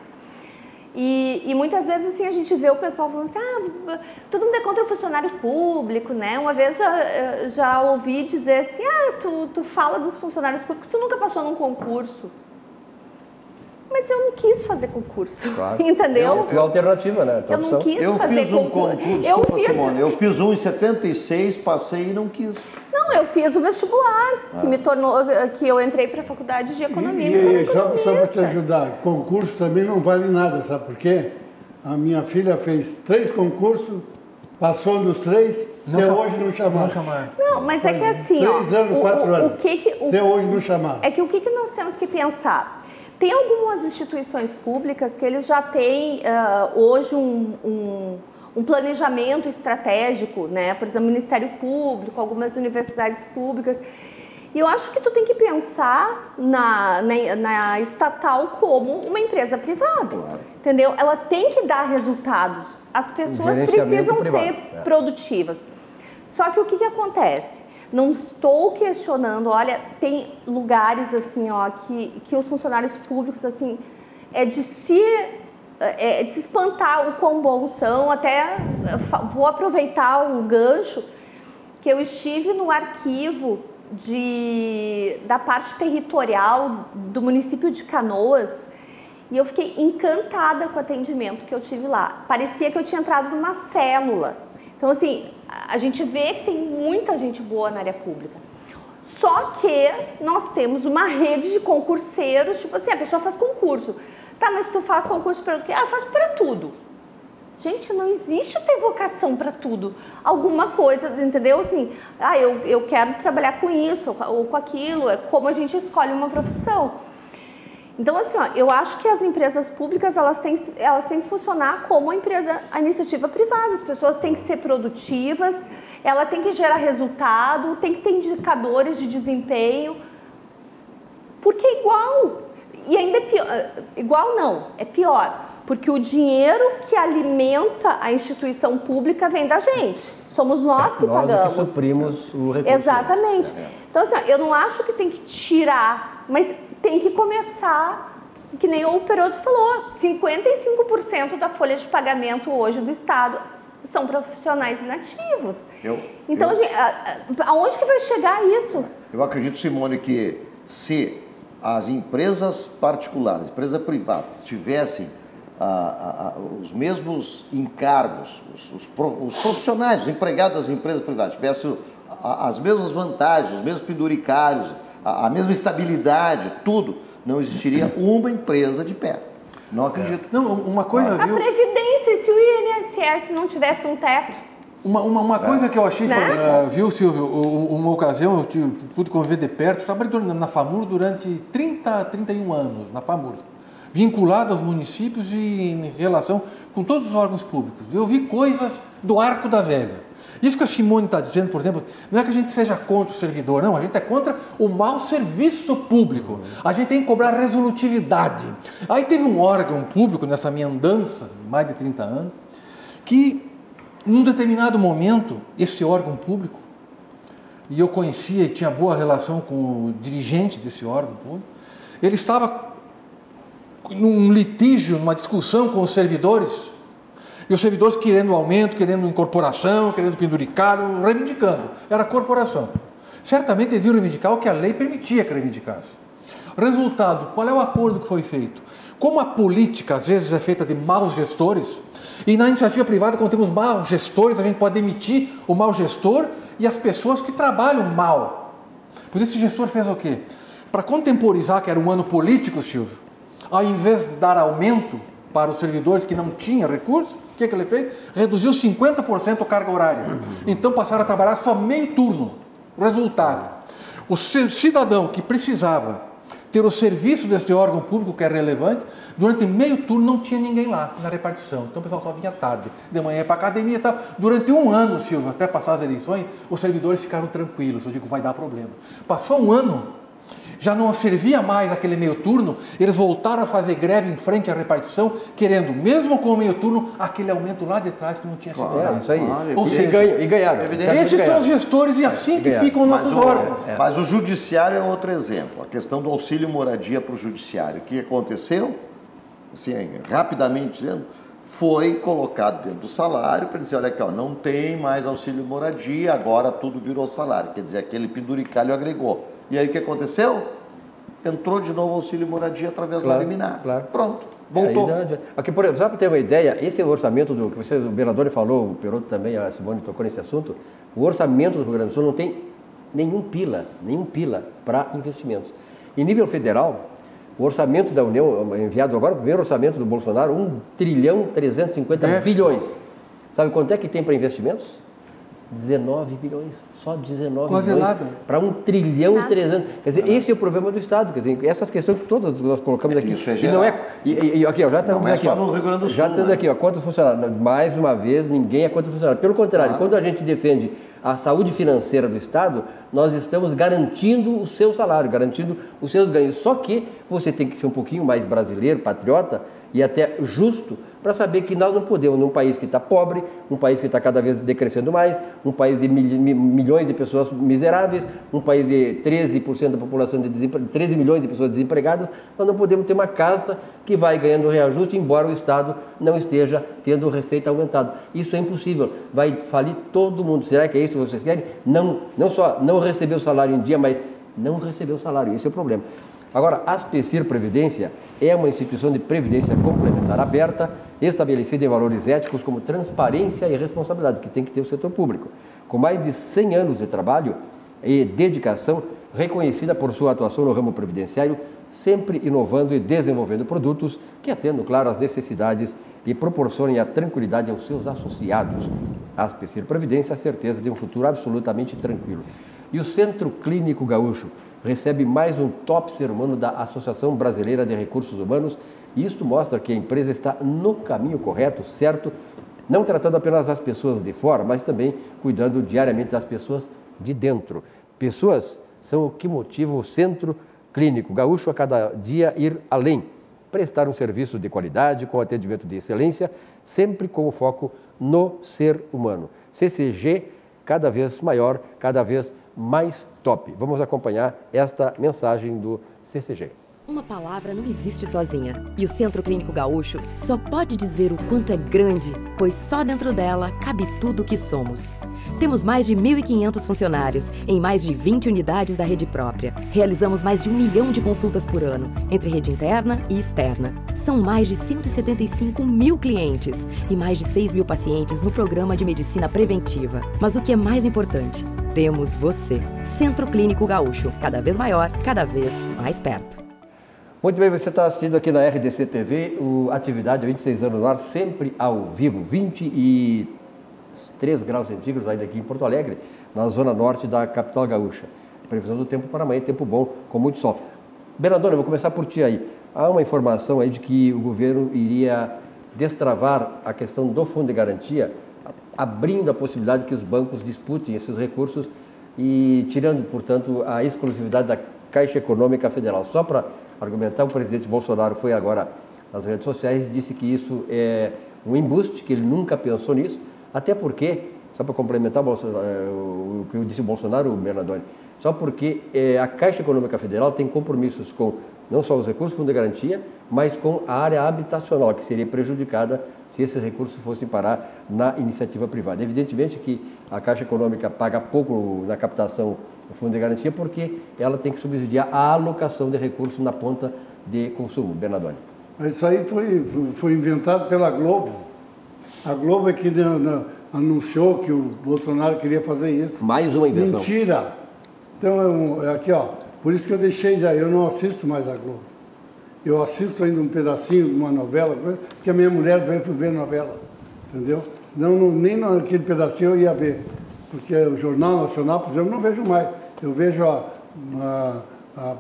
E, e muitas vezes assim a gente vê o pessoal falando assim, ah, todo mundo é contra o funcionário público, né? Uma vez já, já ouvi dizer assim, ah, tu, tu fala dos funcionários públicos, tu nunca passou num concurso. Mas eu não quis fazer concurso, Claro. entendeu? É a alternativa, né? Eu não quis Eu fazer fiz um concurso. concurso, eu desculpa, fiz, Simone, eu fiz um em 76, passei e não quis. Não, eu fiz o vestibular, que me tornou, que eu entrei para a faculdade de economia. E, e só, só para te ajudar, concurso também não vale nada, sabe por quê? A minha filha fez três concursos, passou nos três, Não até hoje não chamaram. Não chamaram. Não, mas é que assim, ó, Três anos, o- quatro o, anos. o que que o- Até hoje não chamaram. É que o que, que nós temos que pensar? Tem algumas instituições públicas que eles já têm ah, hoje um, um, um planejamento estratégico, né? Por exemplo, o Ministério Público, algumas universidades públicas. E eu acho que tu tem que pensar na, na, na estatal como uma empresa privada. Entendeu? Ela tem que dar resultados. As pessoas precisam privado, ser é. produtivas. Só que o que, que acontece? Não estou questionando, olha, tem lugares assim, ó, que, que os funcionários públicos, assim, é de se, é de se espantar o quão bons são, até vou aproveitar o gancho, que eu estive no arquivo de, da parte territorial do município de Canoas e eu fiquei encantada com o atendimento que eu tive lá. Parecia que eu tinha entrado numa célula. Então, assim, a gente vê que tem muita gente boa na área pública. Só que nós temos uma rede de concurseiros, tipo assim, a pessoa faz concurso. Tá, mas tu faz concurso para o quê? Ah, faço para tudo. Gente, não existe ter vocação para tudo. Alguma coisa, entendeu? Assim, ah, eu, eu quero trabalhar com isso ou com aquilo. É como a gente escolhe uma profissão. Então, assim, ó, eu acho que as empresas públicas elas têm, elas têm que funcionar como a empresa, a iniciativa privada. As pessoas têm que ser produtivas, ela tem que gerar resultado, tem que ter indicadores de desempenho, porque é igual. E ainda é pior. Igual não, é pior. Porque o dinheiro que alimenta a instituição pública vem da gente. Somos nós que Nós é pagamos. que suprimos o recurso. Exatamente. Então, assim, ó, eu não acho que tem que tirar, mas tem que começar, que nem o Peroto falou, 55% da folha de pagamento hoje do Estado são profissionais inativos. Eu- então, eu- gente, aonde que vai chegar isso? Eu acredito, Simone, que se as empresas particulares, empresas privadas, tivessem ah, ah, ah, os mesmos encargos, os, os os profissionais, os empregados das empresas privadas, tivessem as mesmas vantagens, os mesmos penduricários, a, a mesma estabilidade, tudo, não existiria uma empresa de pé. Não acredito. Não, uma coisa, A viu? Previdência, se o INSS não tivesse um teto. Uma, uma, uma coisa que eu achei, Né? ah, viu, Silvio, uma ocasião eu tive, pude conviver de perto, trabalhei na FAMUR durante 30, 31 anos, na FAMUR, vinculado aos municípios e em relação com todos os órgãos públicos. Eu vi coisas do arco da velha. Isso que a Simone está dizendo, por exemplo, não é que a gente seja contra o servidor, não, a gente é contra o mau serviço público. A gente tem que cobrar resolutividade. Aí teve um órgão público nessa minha andança, mais de 30 anos, que num determinado momento, esse órgão público, e eu conhecia e tinha boa relação com o dirigente desse órgão público, ele estava num litígio, numa discussão com os servidores, e os servidores querendo aumento, querendo incorporação, querendo penduricário, reivindicando. Era corporação. Certamente deviam reivindicar o que a lei permitia que reivindicasse. Resultado, qual é o acordo que foi feito? Como a política às vezes é feita de maus gestores, e na iniciativa privada, quando temos maus gestores, a gente pode demitir o mau gestor e as pessoas que trabalham mal. Pois esse gestor fez o quê? Para contemporizar que era um ano político, Silvio, ao invés de dar aumento para os servidores que não tinham recursos, que, que ele fez? Reduziu 50% a carga horária. Então passaram a trabalhar só meio turno. Resultado: o ci- cidadão que precisava ter o serviço desse órgão público que é relevante, durante meio turno não tinha ninguém lá na repartição. Então o pessoal só vinha tarde, de manhã para a academia e tal. Durante um ano, Silvio, até passar as eleições, os servidores ficaram tranquilos. Eu digo, vai dar problema. Passou um ano, já não servia mais aquele meio turno, eles voltaram a fazer greve em frente à repartição, querendo, mesmo com o meio turno, aquele aumento lá de trás que não tinha sido É, dado. isso aí. Claro, Ou e, seja, ganha- e ganharam. Esses são os gestores e assim que ganharam. ficam nossos o, órgãos. mas o judiciário é outro exemplo. A questão do auxílio moradia para o judiciário. O que aconteceu? Assim, rapidamente dizendo, foi colocado dentro do salário para dizer, olha aqui, ó, não tem mais auxílio moradia, agora tudo virou salário. Quer dizer, aquele penduricalho agregou. E aí o que aconteceu? Entrou de novo o auxílio moradia através Claro, do liminar. claro. Pronto, voltou. Aí já- já- Aqui, por exemplo, só para ter uma ideia, esse orçamento do que você, o Belador falou, o Peroto também, a Simone tocou nesse assunto, o orçamento do Rio Grande do Sul não tem nenhum pila, nenhum pila para investimentos. Em nível federal, o orçamento da União, enviado agora, o primeiro orçamento do Bolsonaro, 1 trilhão 350 é. bilhões. Sabe quanto é que tem para investimentos? 19 bilhões, só 19 Quase bilhões. nada. Para um trilhão e 300. Quer dizer, esse é o problema do Estado. Quer dizer, essas questões que todas nós colocamos aqui. Isso é e não é. E, e, aqui, ó, já estamos Não é aqui. só ó, no Rio Grande do já Sul, estamos né? aqui, ó, quantos funcionários. Mais uma vez, ninguém é contra funcionário. Pelo contrário, quando a gente defende a saúde financeira do Estado, nós estamos garantindo o seu salário, garantindo os seus ganhos. Só que você tem que ser um pouquinho mais brasileiro, patriota e até justo para saber que nós não podemos, num país que está pobre, um país que está cada vez decrescendo mais, um país de mil, mi- milhões de pessoas miseráveis, um país de 13% da população de desempre... 13 milhões de pessoas desempregadas, nós não podemos ter uma casta que vai ganhando reajuste, embora o Estado não esteja tendo receita aumentada. Isso é impossível, vai falir todo mundo. Será que é isso que vocês querem? Não, não só não receber o salário em dia, mas não receber o salário, esse é o problema. Agora, a Aspecir Previdência é uma instituição de previdência complementar aberta, estabelecida em valores éticos como transparência e responsabilidade, que tem que ter o setor público. Com mais de 100 anos de trabalho e dedicação, reconhecida por sua atuação no ramo previdenciário, sempre inovando e desenvolvendo produtos que atendam, claro, às necessidades e proporcionem a tranquilidade aos seus associados. A Aspecir Previdência, a certeza de um futuro absolutamente tranquilo. E o Centro Clínico Gaúcho recebe mais um top ser humano da Associação Brasileira de Recursos Humanos e isto mostra que a empresa está no caminho correto, certo, não tratando apenas as pessoas de fora, mas também cuidando diariamente das pessoas de dentro. Pessoas são o que motiva o Centro Clínico Gaúcho a cada dia ir além, prestar um serviço de qualidade com atendimento de excelência, sempre com o foco no ser humano. CCG cada vez maior, cada vez mais top. Vamos acompanhar esta mensagem do CCG. Uma palavra não existe sozinha. E o Centro Clínico Gaúcho só pode dizer o quanto é grande, pois só dentro dela cabe tudo o que somos. Temos mais de 1.500 funcionários em mais de 20 unidades da rede própria. Realizamos mais de um milhão de consultas por ano, entre rede interna e externa. São mais de 175 mil clientes e mais de 6 mil pacientes no programa de medicina preventiva. Mas o que é mais importante? Temos você. Centro Clínico Gaúcho, cada vez maior, cada vez mais perto. Muito bem, você está assistindo aqui na RDC TV, o Atividade 26 anos no ar, sempre ao vivo, 23 graus centígrados ainda aqui em Porto Alegre, na zona norte da capital gaúcha. Previsão do tempo para amanhã, tempo bom, com muito sol. Bernardona, eu vou começar por ti aí. Há uma informação aí de que o governo iria destravar a questão do fundo de garantia, abrindo a possibilidade que os bancos disputem esses recursos e tirando, portanto, a exclusividade da Caixa Econômica Federal. Só para argumentar, o presidente Bolsonaro foi agora nas redes sociais e disse que isso é um embuste, que ele nunca pensou nisso, até porque, só para complementar eh, o que disse o Bolsonaro, o Bernardoni, só porque eh, a Caixa Econômica Federal tem compromissos com não só os recursos do Fundo de Garantia, mas com a área habitacional, que seria prejudicada se esses recursos fossem parar na iniciativa privada. Evidentemente que a Caixa Econômica paga pouco na captação do Fundo de Garantia, porque ela tem que subsidiar a alocação de recursos na ponta de consumo. Bernardoni. Mas Isso aí foi, foi inventado pela Globo. A Globo é que anunciou que o Bolsonaro queria fazer isso. Mais uma invenção. Mentira! Então, é é aqui, ó. Por isso que eu deixei já, eu não assisto mais a Globo. Eu assisto ainda um pedacinho de uma novela, porque a minha mulher veio para ver novela, entendeu? Senão, não, nem naquele pedacinho eu ia ver. Porque o Jornal Nacional, por exemplo, não vejo mais. Eu vejo a, a, a- a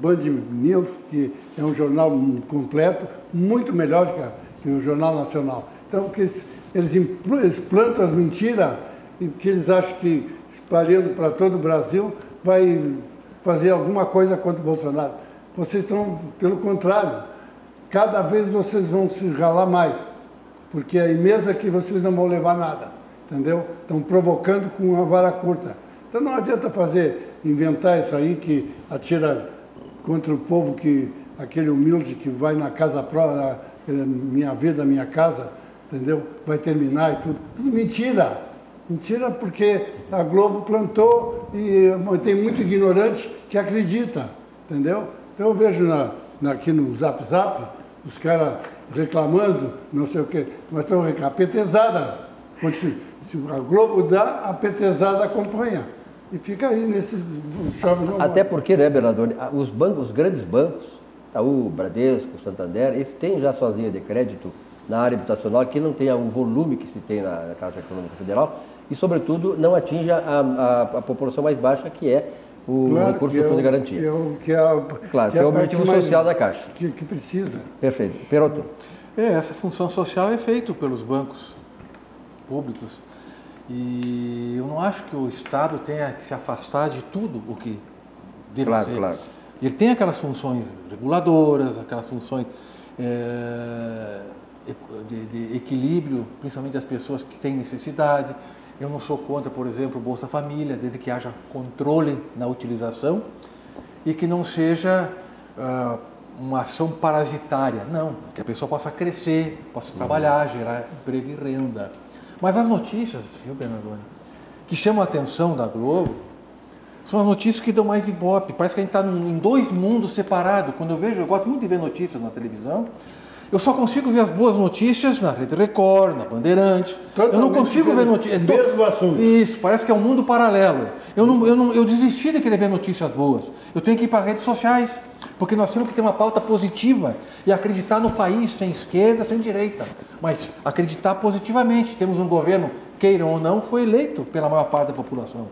Band News, que é um jornal completo, muito melhor que, a- que o Jornal Nacional. Então, porque eles, eles plantam as mentiras que eles acham que espalhando para todo o Brasil vai fazer alguma coisa contra o Bolsonaro. Vocês estão, pelo contrário, cada vez vocês vão se ralar mais, porque mesmo é que vocês não vão levar nada, entendeu? Estão provocando com uma vara curta. Então não adianta fazer, inventar isso aí que atira contra o povo que, aquele humilde que vai na casa própria, minha vida, minha casa, entendeu? Vai terminar e tudo. Tudo mentira. Mentira porque a Globo plantou e tem muito ignorante que acredita, entendeu? Então eu vejo na, na- aqui no Zap Zap os caras reclamando, não sei o quê, mas estão reclamando, a petezada. Continua. Se a Globo dá, a petezada acompanha. e fica aí nesse chove normal. Até porque, né, Bernardoni, os bancos, os grandes bancos, Itaú, Bradesco, Santander, eles têm já suas linhas de crédito na área habitacional que não tem o volume que se tem na, Caixa Econômica Federal e, sobretudo, não atinge a, a, a população mais baixa, que é o Claro recurso que do é Fundo de o- Garantia. Que é, o- que é, a- Claro, que é a o objetivo social da Caixa. Que, que precisa. Perfeito. Peroto. É, essa função social é feita pelos bancos públicos. E eu não acho que o Estado tenha que se afastar de tudo o que deve Claro, ser. claro. Ele tem aquelas funções reguladoras, aquelas funções eh, de, de equilíbrio, principalmente das pessoas que têm necessidade. Eu não sou contra, por exemplo, o Bolsa Família, desde que haja controle na utilização e que não seja ah, uma ação parasitária. Não, que a pessoa possa crescer, possa trabalhar, gerar emprego e renda. Mas as notícias, viu, Bernardone, que chamam a atenção da Globo, são as notícias que dão mais ibope. Parece que a gente está em dois mundos separados. Quando eu vejo, eu gosto muito de ver notícias na televisão. Eu só consigo ver as boas notícias na Rede Record, na Bandeirantes. eu não Totalmente consigo ver notícias. Mesmo assunto. Isso, parece que é um mundo paralelo. Eu, não, eu, não, eu desisti de querer ver notícias boas. Eu tenho que ir para redes sociais, porque nós temos que ter uma pauta positiva e acreditar no país, sem esquerda, sem direita. Mas acreditar positivamente. Temos um governo, queiram ou não, foi eleito pela maior parte da população.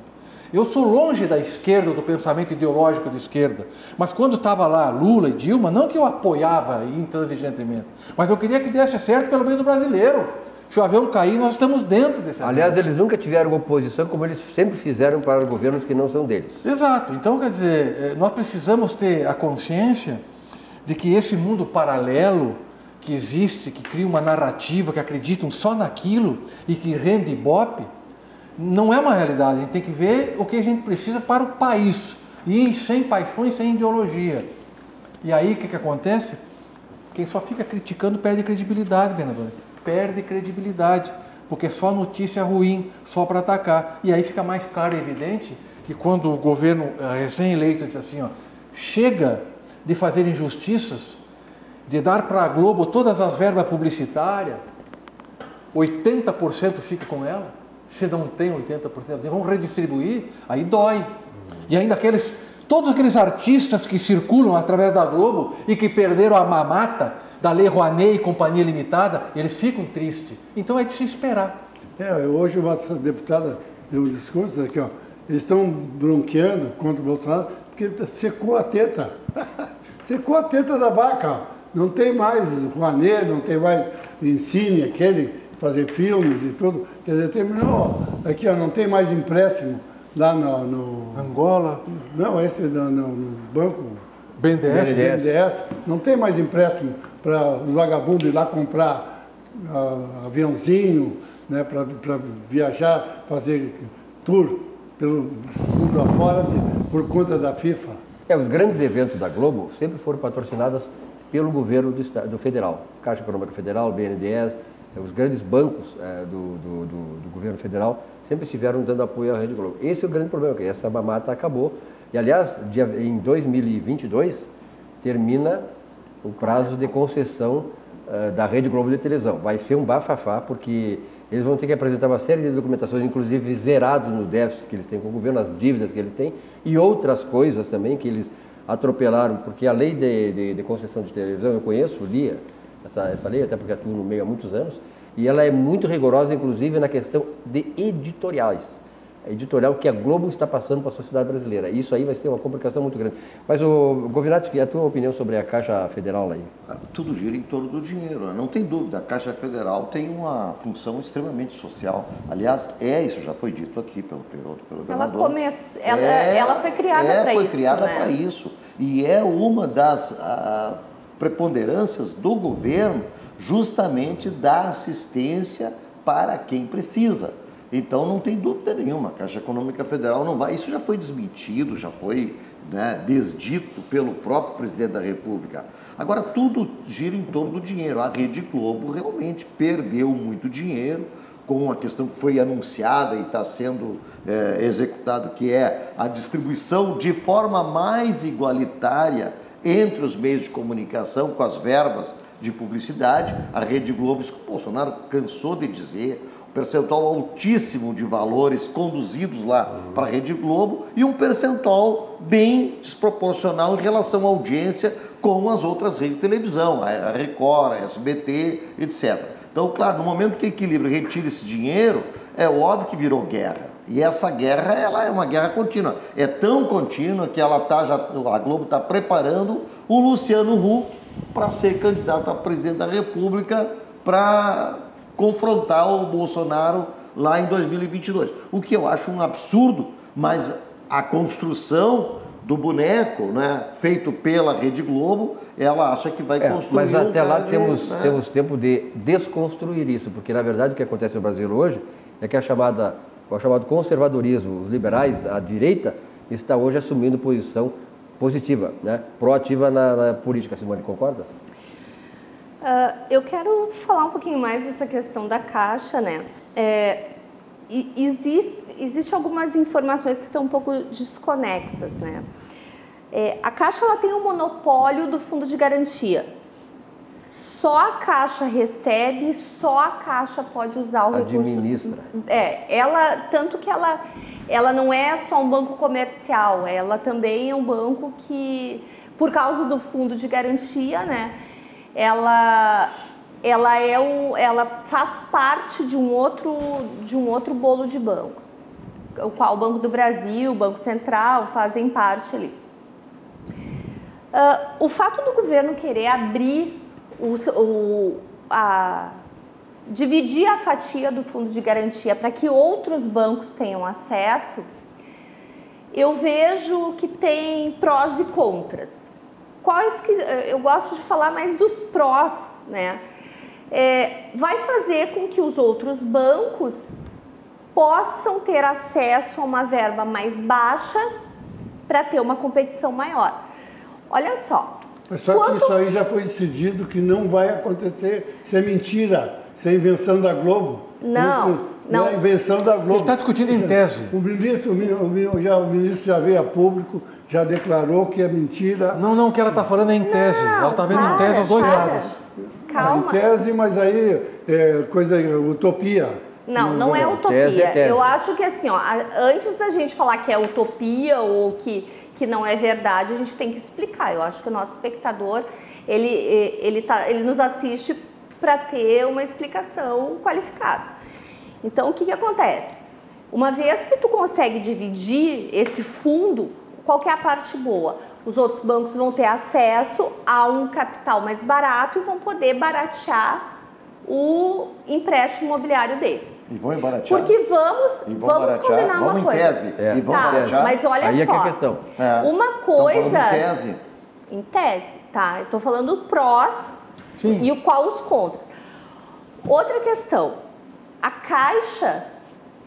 Eu sou longe da esquerda, do pensamento ideológico de esquerda. Mas quando estava lá Lula e Dilma, não que eu apoiava intransigentemente, mas eu queria que desse certo pelo bem do brasileiro. Se o avião cair, nós estamos dentro desse avião. Aliás, eles nunca tiveram oposição como eles sempre fizeram para governos que não são deles. Exato. Então, quer dizer, eh, nós precisamos ter a consciência de que esse mundo paralelo que existe, que cria uma narrativa, que acreditam só naquilo e que rende ibope, não é uma realidade. A gente tem que ver o que a gente precisa para o país. E sem paixões, sem ideologia. E aí, o que, que acontece? Quem só fica criticando perde credibilidade, Bernardo. Perde credibilidade. Porque só notícia ruim, só para atacar. E aí fica mais claro e evidente que quando o governo eh, recém-eleito diz assim, ó, chega de fazer injustiças, de dar para a Globo todas as verbas publicitárias, 80% fica com ela. Se não tem 80%, vamos redistribuir, aí dói. E ainda aqueles, todos aqueles artistas que circulam através da Globo e que perderam a mamata da Lei Rouanet e Companhia Limitada, eles ficam tristes. Então é de se esperar. É, hoje uma dessas deputadas deu um discurso aqui, ó. Eles estão bronqueando contra o Bolsonaro porque secou a teta. secou a teta da vaca. Não tem mais Rouanet, não tem mais Ensine, aquele, fazer filmes e tudo. Quer dizer, terminou. Aqui, ó, não tem mais empréstimo lá no. no- Angola, não, esse no, no- no banco BNDES, BNDES. BNDES, não tem mais empréstimo para os vagabundos ir lá comprar ah, aviãozinho, né, para viajar, fazer tour pelo mundo afora de- por conta da FIFA. É, os grandes eventos da Globo sempre foram patrocinados pelo governo do, do federal, Caixa Econômica Federal, BNDES, eh, os grandes bancos eh, do, do- do- do governo federal sempre estiveram dando apoio à Rede Globo. Esse é o grande problema, que essa mamata acabou. E, aliás, dia- em 2022, termina o prazo de concessão eh, da Rede Globo de televisão. Vai ser um bafafá, porque eles vão ter que apresentar uma série de documentações, inclusive zerados no déficit que eles têm com o governo, as dívidas que eles têm, e outras coisas também que eles atropelaram, porque a lei de, de- de concessão de televisão, eu conheço, lia essa, essa lei, até porque atuo no meio há muitos anos, e ela é muito rigorosa, inclusive, na questão de editoriais. A editorial que a Globo está passando para a sociedade brasileira. Isso aí vai ser uma complicação muito grande. Mas, o Govinati, a tua opinião sobre a Caixa Federal aí? Tudo gira em torno do dinheiro, né? não tem dúvida. A Caixa Federal tem uma função extremamente social. Aliás, é isso já foi dito aqui pelo Peroto, pelo Ela governador. come- ela- ela foi criada é, foi isso, criada né? para isso. E é uma das ah, preponderâncias do governo justamente dar assistência para quem precisa. Então não tem dúvida nenhuma, a Caixa Econômica Federal não vai. Isso já foi desmentido, já foi né, desdito pelo próprio presidente da República. Agora tudo gira em torno do dinheiro. A Rede Globo realmente perdeu muito dinheiro com a questão que foi anunciada e está sendo é, executada, que é a distribuição de forma mais igualitária entre os meios de comunicação, com as verbas de publicidade. A Rede Globo, isso que o Bolsonaro cansou de dizer, percentual altíssimo de valores conduzidos lá para a Rede Globo e um percentual bem desproporcional em relação à audiência com as outras redes de televisão, a Record, a SBT, etc. Então, claro, no momento que equilíbrio retira esse dinheiro, é óbvio que virou guerra. E essa guerra, ela é uma guerra contínua. É tão contínua que ela tá já, a Globo está preparando o Luciano Huck para ser candidato a presidente da República para confrontar o Bolsonaro lá em 2022. O que eu acho um absurdo, mas a construção do boneco, né, feito pela Rede Globo, ela acha que vai É, construir. mas até um lá de- temos, né? temos tempo de desconstruir isso, porque na verdade o que acontece no Brasil hoje é que a chamada, o chamado conservadorismo, os liberais, a direita, está hoje assumindo posição positiva, né? proativa na, na política. Simone, concordas? Ah, eu quero falar um pouquinho mais dessa questão da caixa, né? É, existe, existe algumas informações que estão um pouco desconexas, né? É, a Caixa ela tem um monopólio do fundo de garantia. Só a Caixa recebe, só a Caixa pode usar o recurso. Administra. É, ela tanto que ela ela não é só um banco comercial, ela também é um banco que por causa do fundo de garantia, né? Ela ela é um, ela faz parte de um outro de um outro bolo de bancos, o qual o Banco do Brasil, o Banco Central fazem parte ali. Ah, o fato do governo querer abrir o, o- a, dividir a fatia do fundo de garantia para que outros bancos tenham acesso, eu vejo que tem prós e contras. Quais que eu gosto de falar mais dos prós, né? É, vai fazer com que os outros bancos possam ter acesso a uma verba mais baixa para ter uma competição maior. Olha só. Mas Só que quanto- isso aí já foi decidido que não vai acontecer. Isso é mentira. Isso é invenção da Globo. Não, Isso não. É invenção da Globo. Ele está discutindo em tese. O ministro, o o já, o ministro já veio a público, já declarou que é mentira. Não, não, o que ela está falando é em tese. Não, ela está vendo em tese aos dois para. lados. Calma. Em tese, mas aí é coisa utopia. Não, não é utopia. Tese é tese. Eu acho que assim, ó, a- antes da gente falar que é utopia ou que, que não é verdade, a gente tem que explicar. Eu acho que o nosso espectador, ele, ele, tá, ele nos assiste para ter uma explicação qualificada. Então, o que, que acontece? Uma vez que tu consegue dividir esse fundo, qual que é a parte boa? Os outros bancos vão ter acesso a um capital mais barato e vão poder baratear o empréstimo imobiliário deles. E vão embaratear. Porque vamos, E vão vamos baratear. combinar uma Vamos em coisa. tese. É. E vão Tá, baratear. mas olha Aí é que só. é a questão. É. Uma coisa. em tese. Em tese, tá? Eu tô falando prós Sim. e o qual os contras. Outra questão. A Caixa,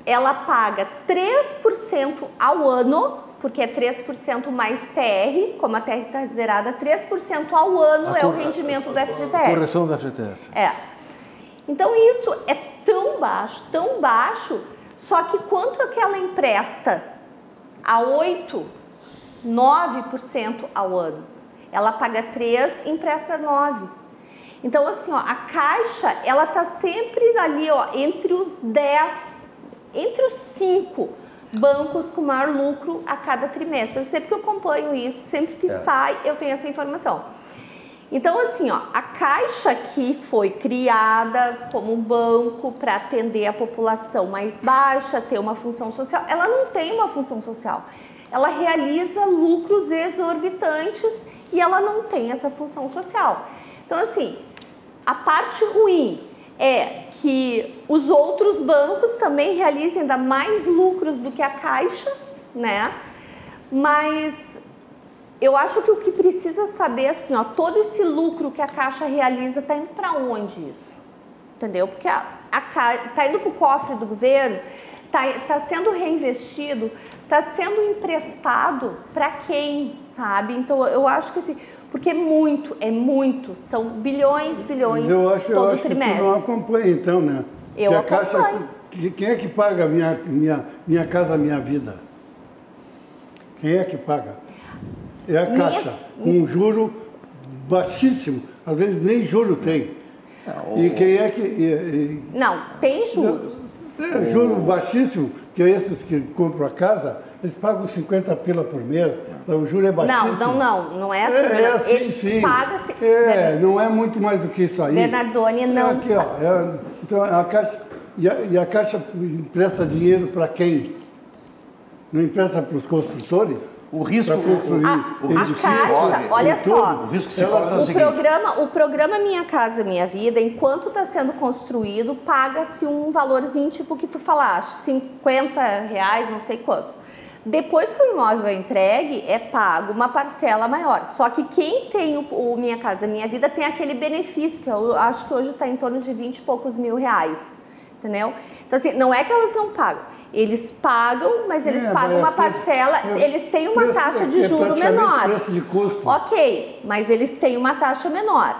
ela paga 3% ao ano, porque é 3% mais TR, como a TR está zerada, 3% ao ano A é o rendimento do FGTS. Correção da FGTS. É. Então isso é tão baixo, tão baixo, só que quanto é que ela empresta a 8, 9% ao ano? Ela paga 3, empresta 9. Então assim, ó, a Caixa, ela tá sempre ali, ó, entre os 10, entre os 5 bancos com maior lucro a cada trimestre. Eu sei porque eu acompanho isso, sempre que É. sai eu tenho essa informação. Então, assim, ó, a Caixa que foi criada como um banco para atender a população mais baixa, ter uma função social, ela não tem uma função social. Ela realiza lucros exorbitantes e ela não tem essa função social. Então, assim, a parte ruim é que os outros bancos também realizam ainda mais lucros do que a Caixa, né? Mas eu acho que o que precisa saber assim, ó, todo esse lucro que a Caixa realiza está indo para onde isso? Entendeu? Porque a, a Ca- tá indo para o cofre do governo, tá, tá sendo reinvestido, tá sendo emprestado para quem, sabe? Então eu acho que assim, porque é muito, é muito, são bilhões, bilhões eu acho, eu todo acho que tu trimestre. não acompanha então, né? Eu Que a Caixa- acompanho. que- quem é que paga minha, minha, minha casa, minha vida? Quem é que paga? É a Minha- Caixa, com um juro baixíssimo. às vezes nem juro tem. E quem é que. e- e- Não, tem juros. é, juro baixíssimo, que esses que compram a casa, eles pagam 50 pila por mês. O juro é Não, baixíssimo. não, não, não é assim. É, é assim, Ele sim. paga-se. É, não é muito mais do que isso aí. Bernardone, não. É aqui, ó. é- então, a Caixa, e, a, e a Caixa empresta dinheiro para quem? Não empresta para os construtores? O risco, construir. A, o a risco que se Caixa, corre, olha o só. o risco que se corre é o O seguinte. programa, o programa Minha Casa Minha Vida, enquanto está sendo construído, paga-se um valorzinho tipo que tu falaste, 50 reais, não sei quanto. Depois que o imóvel é entregue, é pago uma parcela maior. Só que quem tem o, o Minha Casa Minha Vida tem aquele benefício, que eu acho que hoje está em torno de 20 e poucos mil reais. Entendeu? Então, assim, não é que elas não pagam. Eles pagam, mas eles É, pagam é uma preço- parcela, é eles têm uma preço- taxa de é juro praticamente menor. preço de custo. Ok, mas eles têm uma taxa menor.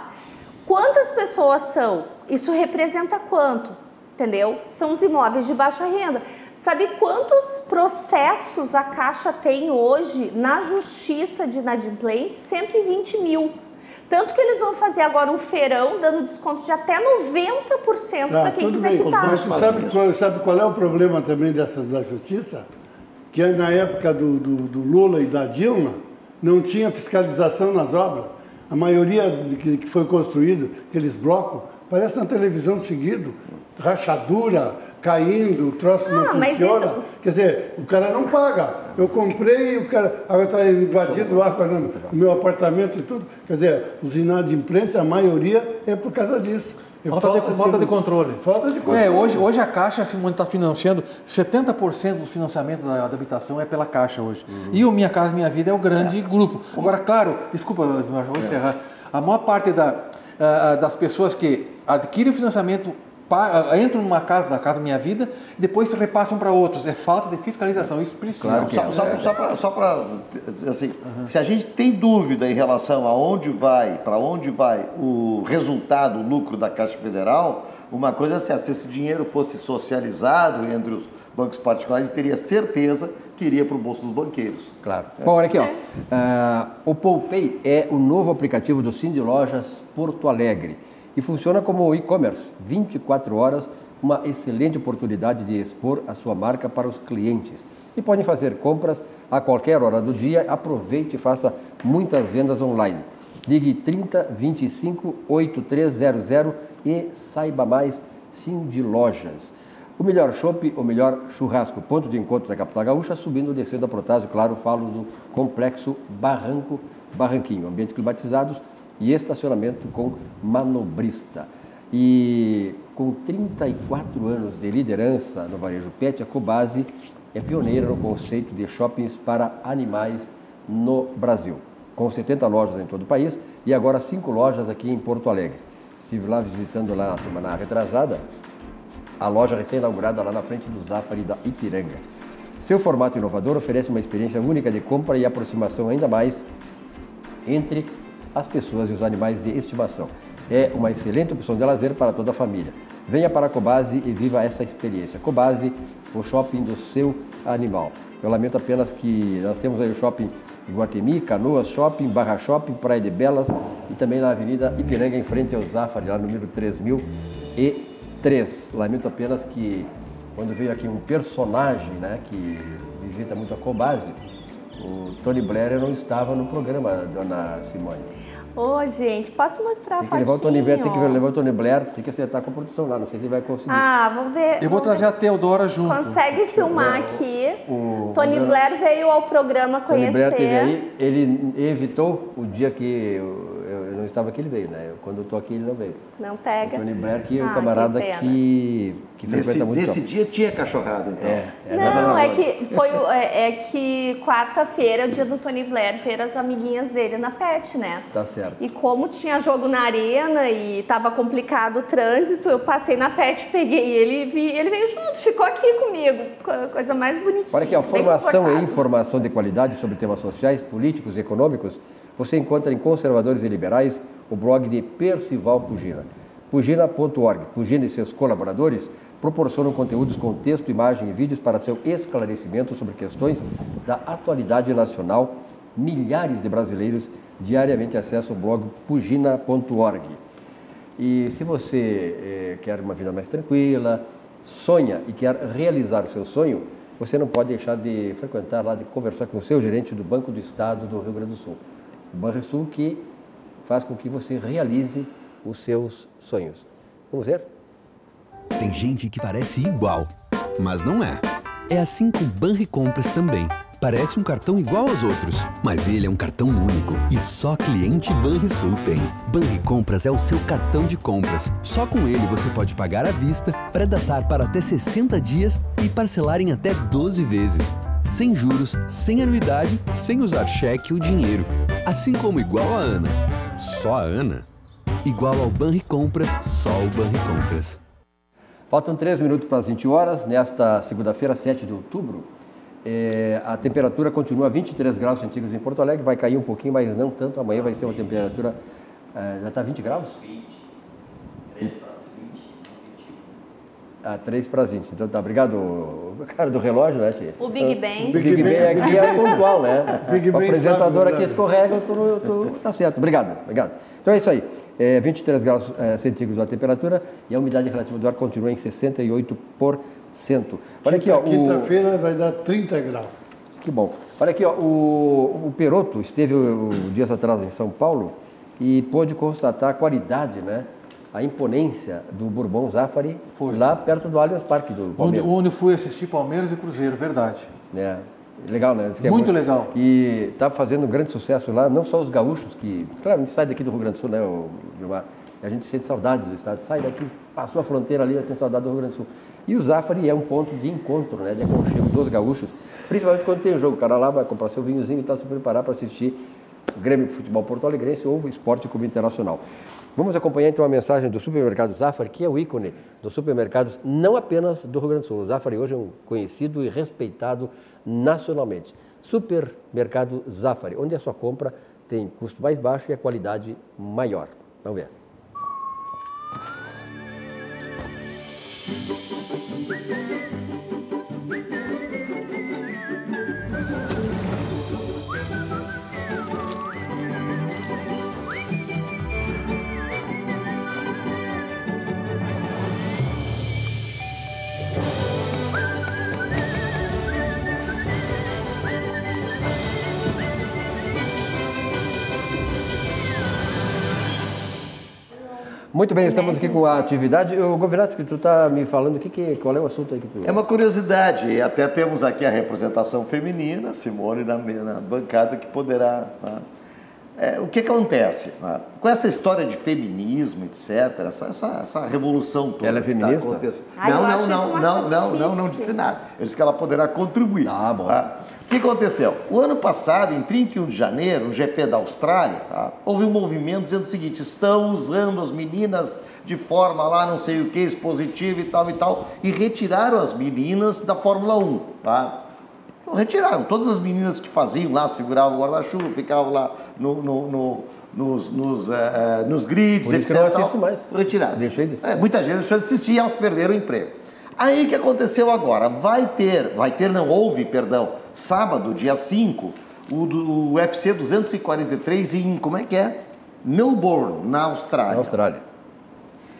Quantas pessoas são? Isso representa quanto? Entendeu? São os imóveis de baixa renda. Sabe quantos processos a Caixa tem hoje na justiça de inadimplentes? 120 mil. Tanto que eles vão fazer agora um feirão dando desconto de até 90% Tá, para quem tudo quiser bem. quitar. Mas sabe qual, sabe qual é o problema também dessas da justiça? Que na época do, do, do Lula e da Dilma, não tinha fiscalização nas obras. A maioria que, que foi construído, aqueles blocos, parece na televisão seguido. Rachadura, caindo, o troço Ah, não mas funciona. isso- Quer dizer, o cara não paga. Eu comprei e o cara agora está invadindo lá com o meu apartamento e tudo. Quer dizer, os inadimplentes, a maioria é por causa disso. É Falta de- falta de controle. Falta de controle. É, hoje, hoje a Caixa está financiando, 70% do financiamento da, da habitação é pela Caixa hoje. E o Minha Casa Minha Vida é o grande grupo. Agora, claro, desculpa, vou encerrar. A maior parte da, ah, das pessoas que adquirem o financiamento ah, entram numa casa, da Casa Minha Vida, e depois se repassam para outros. É falta de fiscalização, isso precisa. Não, só, só, só para, só assim, se a gente tem dúvida em relação a onde vai, para onde vai o resultado, o lucro da Caixa Federal, uma coisa é certa, se esse dinheiro fosse socializado entre os bancos particulares, a gente teria certeza que iria para o bolso dos banqueiros. Claro. Bom, olha aqui, ó. Ah, o Poupei é o novo aplicativo do Cindy Lojas Porto Alegre e funciona como e-commerce, 24 horas, uma excelente oportunidade de expor a sua marca para os clientes. E podem fazer compras a qualquer hora do dia. Aproveite e faça muitas vendas online. Ligue 30 25 8300 e saiba mais Cindy Lojas. O melhor chopp, o melhor churrasco, ponto de encontro da capital gaúcha, subindo ou descendo a Protásio, claro, falo do complexo Barranco Barranquinho, ambientes climatizados e estacionamento com manobrista. E com 34 anos de liderança no varejo pet, a Cobase é pioneira no conceito de shoppings para animais no Brasil, com 70 lojas em todo o país e agora cinco lojas aqui em Porto Alegre. Estive lá visitando lá na semana retrasada, a loja recém-inaugurada lá na frente do Zafari da Ipiranga. Seu formato inovador oferece uma experiência única de compra e aproximação ainda mais entre as pessoas e os animais de estimação. É uma excelente opção de lazer para toda a família. Venha para a Cobase e viva essa experiência. Cobase, o shopping do seu animal. Eu lamento apenas que nós temos aí o shopping Iguatemi, Canoas Shopping, Barra Shopping, Praia de Belas e também na Avenida Ipiranga, em frente ao Zafari, lá número 3003. Lamento apenas que quando veio aqui um personagem né, que visita muito a Cobase, o Tony Blair não estava no programa, dona Simone. Ô, gente, posso mostrar Tem a que levar o Tony Blair, tem que fotinho? levar o Tony Blair, tem que acertar com a produção lá, não sei se ele vai conseguir. Ah, vamos ver. Eu vou trazer a Teodora junto. Consegue filmar aqui. o- Tony o- Blair veio ao programa Tony conhecer. Blair teve aí, ele evitou o dia que não estava aqui, ele veio, né? Eu- Quando eu tô aqui, ele não veio. Não O pega. Tony Blair, que é Ah, um camarada que que, que Nesse, frequenta muito nesse dia tinha cachorrada, então. É, é, Não, é que foi o- é, é que quarta-feira, é o dia do Tony Blair, ver as amiguinhas dele na PET, né? Tá certo. E como tinha jogo na arena e tava complicado o trânsito, eu passei na PET, peguei ele e vi, ele veio junto, ficou aqui comigo. co- Coisa mais bonitinha. Olha aqui, ó, bem formação e informação de qualidade sobre temas sociais, políticos e econômicos, você encontra em Conservadores e Liberais, o blog de Percival Pugina. Pugina.org. Pugina e seus colaboradores proporcionam conteúdos com texto, imagem e vídeos para seu esclarecimento sobre questões da atualidade nacional. Milhares de brasileiros diariamente acesse o blog pugina.org. E se você eh, quer uma vida mais tranquila, sonha e quer realizar o seu sonho, você não pode deixar de frequentar lá, de conversar com o seu gerente do Banco do Estado do Rio Grande do Sul. O Banrisul que faz com que você realize os seus sonhos. Vamos ver? Tem gente que parece igual, mas não é. É assim com o Banri Compras também. Parece um cartão igual aos outros, mas ele é um cartão único e só cliente Banrisul tem. Banri Compras é o seu cartão de compras. Só com ele você pode pagar à vista, pré-datar para até 60 dias e parcelar em até 12 vezes. Sem juros, sem anuidade, sem usar cheque ou dinheiro. Assim como igual a Ana. Só a Ana? Igual ao Banri Compras, só o Banri Compras. Faltam três minutos para as 20 horas, nesta segunda-feira, 7 de outubro. É, a temperatura continua 23 graus centígrados em Porto Alegre, vai cair um pouquinho, mas não tanto. Amanhã vai ser uma temperatura. É, já está 20 graus? 20. 3 para 20. Ah, 3 para 20. Então tá, obrigado, o cara do relógio, né, tia? O Big Ben. O Big, Big Ben aqui é pontual, né? Big o apresentador aqui escorrega, tu, tu, tá certo. Obrigado, obrigado. Então é isso aí. É, 23 graus é, centígrados a temperatura e a umidade relativa do ar continua em 68%. Olha aqui, ó. Quinta-feira vai dar 30 graus. Que bom. Olha aqui, ó, o, o Peroto esteve o, o, dias atrás em São Paulo e pôde constatar a qualidade, né? A imponência do Bourbon Zafari Foi. lá perto do Allianz Parque do Palmeiras. Onde, onde fui assistir Palmeiras e Cruzeiro, verdade. É, legal, né? É muito, muito, legal. E está fazendo um grande sucesso lá, não só os gaúchos, que, claro, a gente sai daqui do Rio Grande do Sul, né, Gilmar? A gente sente saudade do estado, sai daqui, passou a fronteira ali, tem saudade do Rio Grande do Sul. E o Zafari é um ponto de encontro, né, de aconchego dos gaúchos, principalmente quando tem jogo. O cara lá vai comprar seu vinhozinho e está se preparar para assistir Grêmio de Futebol Porto Alegrense ou Esporte Clube Internacional. Vamos acompanhar então a mensagem do supermercado Zafari, que é o ícone dos supermercados não apenas do Rio Grande do Sul. O Zafari hoje é um conhecido e respeitado nacionalmente. Supermercado Zafari, onde a sua compra tem custo mais baixo e a qualidade maior. Vamos ver. Muito bem, estamos aqui com a atividade. O governante que tu está me falando, que, que, qual é o assunto aí que tu... É uma curiosidade, até temos aqui a representação feminina, Simone na, na bancada, que poderá... Né? É, o que acontece? Né? Com essa história de feminismo, etc., essa, essa, essa revolução toda ela é tá feminista? Tá Ai, não, não, não, não, não, não, não disse nada. Eu disse que ela poderá contribuir. Ah, bom. Tá? O que aconteceu? O ano passado, em 31 de janeiro, no GP da Austrália, tá? houve um movimento dizendo o seguinte: estão usando as meninas de forma lá, não sei o que, expositiva e tal e tal, e retiraram as meninas da Fórmula 1. Tá? Retiraram. Todas as meninas que faziam lá, seguravam o guarda-chuva, ficavam lá no, no, no nos, nos, uh, nos grids, Por etc. Eu não assisto mais. Retiraram. Deixei de. É, muita gente deixou de assistir e elas perderam o emprego. Aí o que aconteceu agora? Vai ter, vai ter, não houve, perdão, sábado, dia 5, o, o UFC 243 em, como é que é? Melbourne, na Austrália. Na Austrália.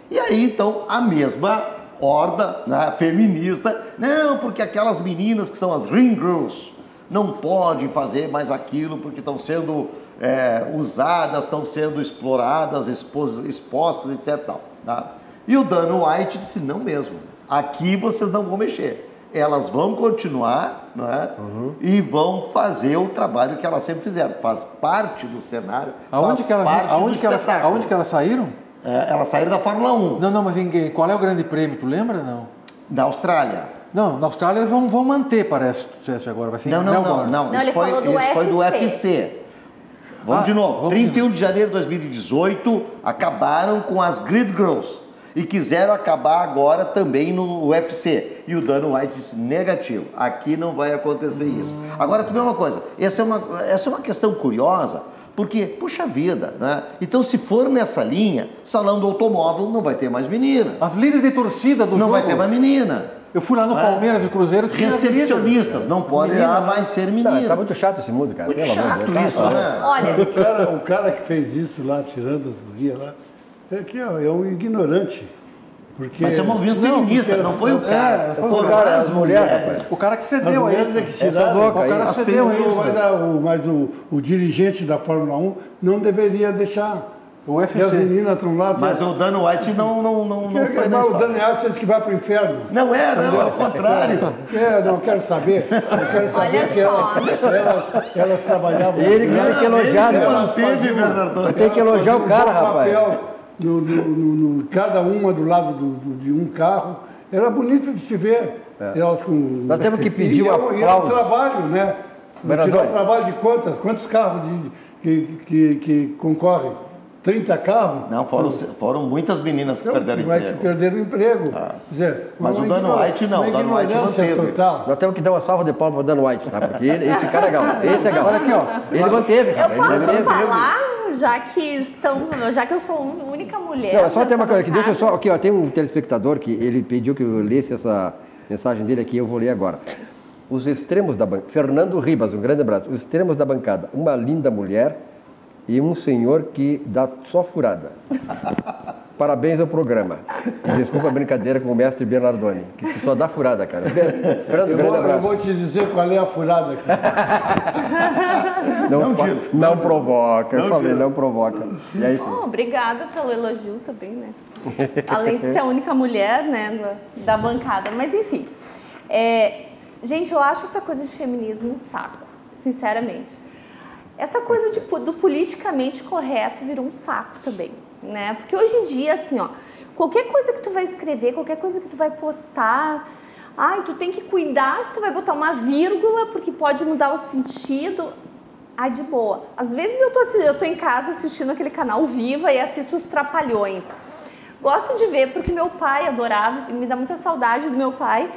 E aí, então, a mesma horda né, feminista, não, porque aquelas meninas que são as ring girls não podem fazer mais aquilo porque estão sendo é, usadas, estão sendo exploradas, expostas, etc. Tá? E o Dano White disse, não mesmo, aqui vocês não vão mexer. Elas vão continuar é? uhum. e vão fazer o trabalho que elas sempre fizeram. Faz parte do cenário. Aonde, que elas, aonde, que elas, aonde que elas saíram? É, elas saíram da Fórmula 1. Não, não, mas em, qual é o grande prêmio? Tu lembra não? Da Austrália. Não, na Austrália eles vão, vão manter, parece, agora. Vai ser não, não, não, não, não. Isso, foi, do, isso foi do UFC. Vamos ah, de novo. Vamos 31 de, de janeiro de 2018, acabaram com as Grid Girls e quiseram acabar agora também no UFC. E o Dano White disse negativo, aqui não vai acontecer hum. isso. Agora, tu vê uma coisa, essa é uma, essa é uma questão curiosa, porque, puxa vida, né? Então, se for nessa linha, salão do automóvel não vai ter mais menina. As líderes de torcida do Não jogo. vai ter mais menina. Eu fui lá no Palmeiras e Cruzeiro, tinha Recepcionistas, não pode né? mais ser Não, menino. tá muito chato esse mundo, cara. Muito Pelo amor de chato Deus. isso, Tá, né? Olha, O cara, o cara que fez isso lá, tirando as gurias lá, é, que é, é um ignorante. Porque Mas é um movimento Não, feminista, não foi o cara. foi o cara, as mulheres, rapaz. O cara que cedeu a isso. é que tiraram. louca O cara As cedeu a isso. Mas, a- o, mas o, o dirigente da Fórmula 1 não deveria deixar. O E as UFC. meninas estão lá. Mas o Dano White não, não, não, não foi na o história. Daniel Alves que vai para o inferno. Não é, não, ao contrário. É, não quero saber. Eu quero saber Olha que elas, elas, elas trabalhavam. Ele que tem que elogiar, ele né? manteve, Bernardo. Tem que elogiar o cara, rapaz. papel No, no, no- no- cada uma do lado do- do- de um carro. Era bonito de se ver. Elas com... É. Nós temos que pedir e, é e é um aplauso. trabalho, né? Tirar o trabalho de quantas? Quantos carros de- que, que, que concorrem? 30 carros? Não, foram, foram muitas meninas que Então, perderam vai que emprego. perderam o emprego. Quer dizer, Mas o igno- White não, o Dana White manteve. total. Nós temos que dar uma salva de palmas pro Dan White, tá? Porque ele- esse cara é legal. Esse é legal. Olha aqui, ó. Ele manteve, eu cara. Ele posso manteve. falar, já que estão, já que eu sou a única mulher. Não, é só tem uma coisa que deixa eu só. Aqui, ó, tem um telespectador que ele pediu que eu lesse essa mensagem dele aqui, eu vou ler agora. Os extremos da bancada. Fernando Ribas, um grande abraço. Os extremos da bancada. Uma linda mulher e um senhor que dá só furada. Parabéns ao programa. E desculpa a brincadeira com o mestre Bernardoni, que só dá furada, cara. Fernando, Eu um grande vou, eu abraço. vou te dizer qual é a furada aqui. Não, Não fa- diz, não provoca, eu Não falei, diz. não provoca. E aí sim. Oh, obrigada pelo elogio também, né? Além de ser a única mulher, né, da, da bancada. Mas enfim, é, gente, eu acho essa coisa de feminismo um saco, sinceramente. Essa coisa de do politicamente correto virou um saco também, né? Porque hoje em dia, assim, ó, qualquer coisa que tu vai escrever, qualquer coisa que tu vai postar, ai, tu tem que cuidar se tu vai botar uma vírgula, porque pode mudar o sentido. Ah, de boa. Às vezes eu tô, eu tô em casa assistindo aquele canal Viva e assisto os Trapalhões. Gosto de ver porque meu pai adorava, e me dá muita saudade do meu pai.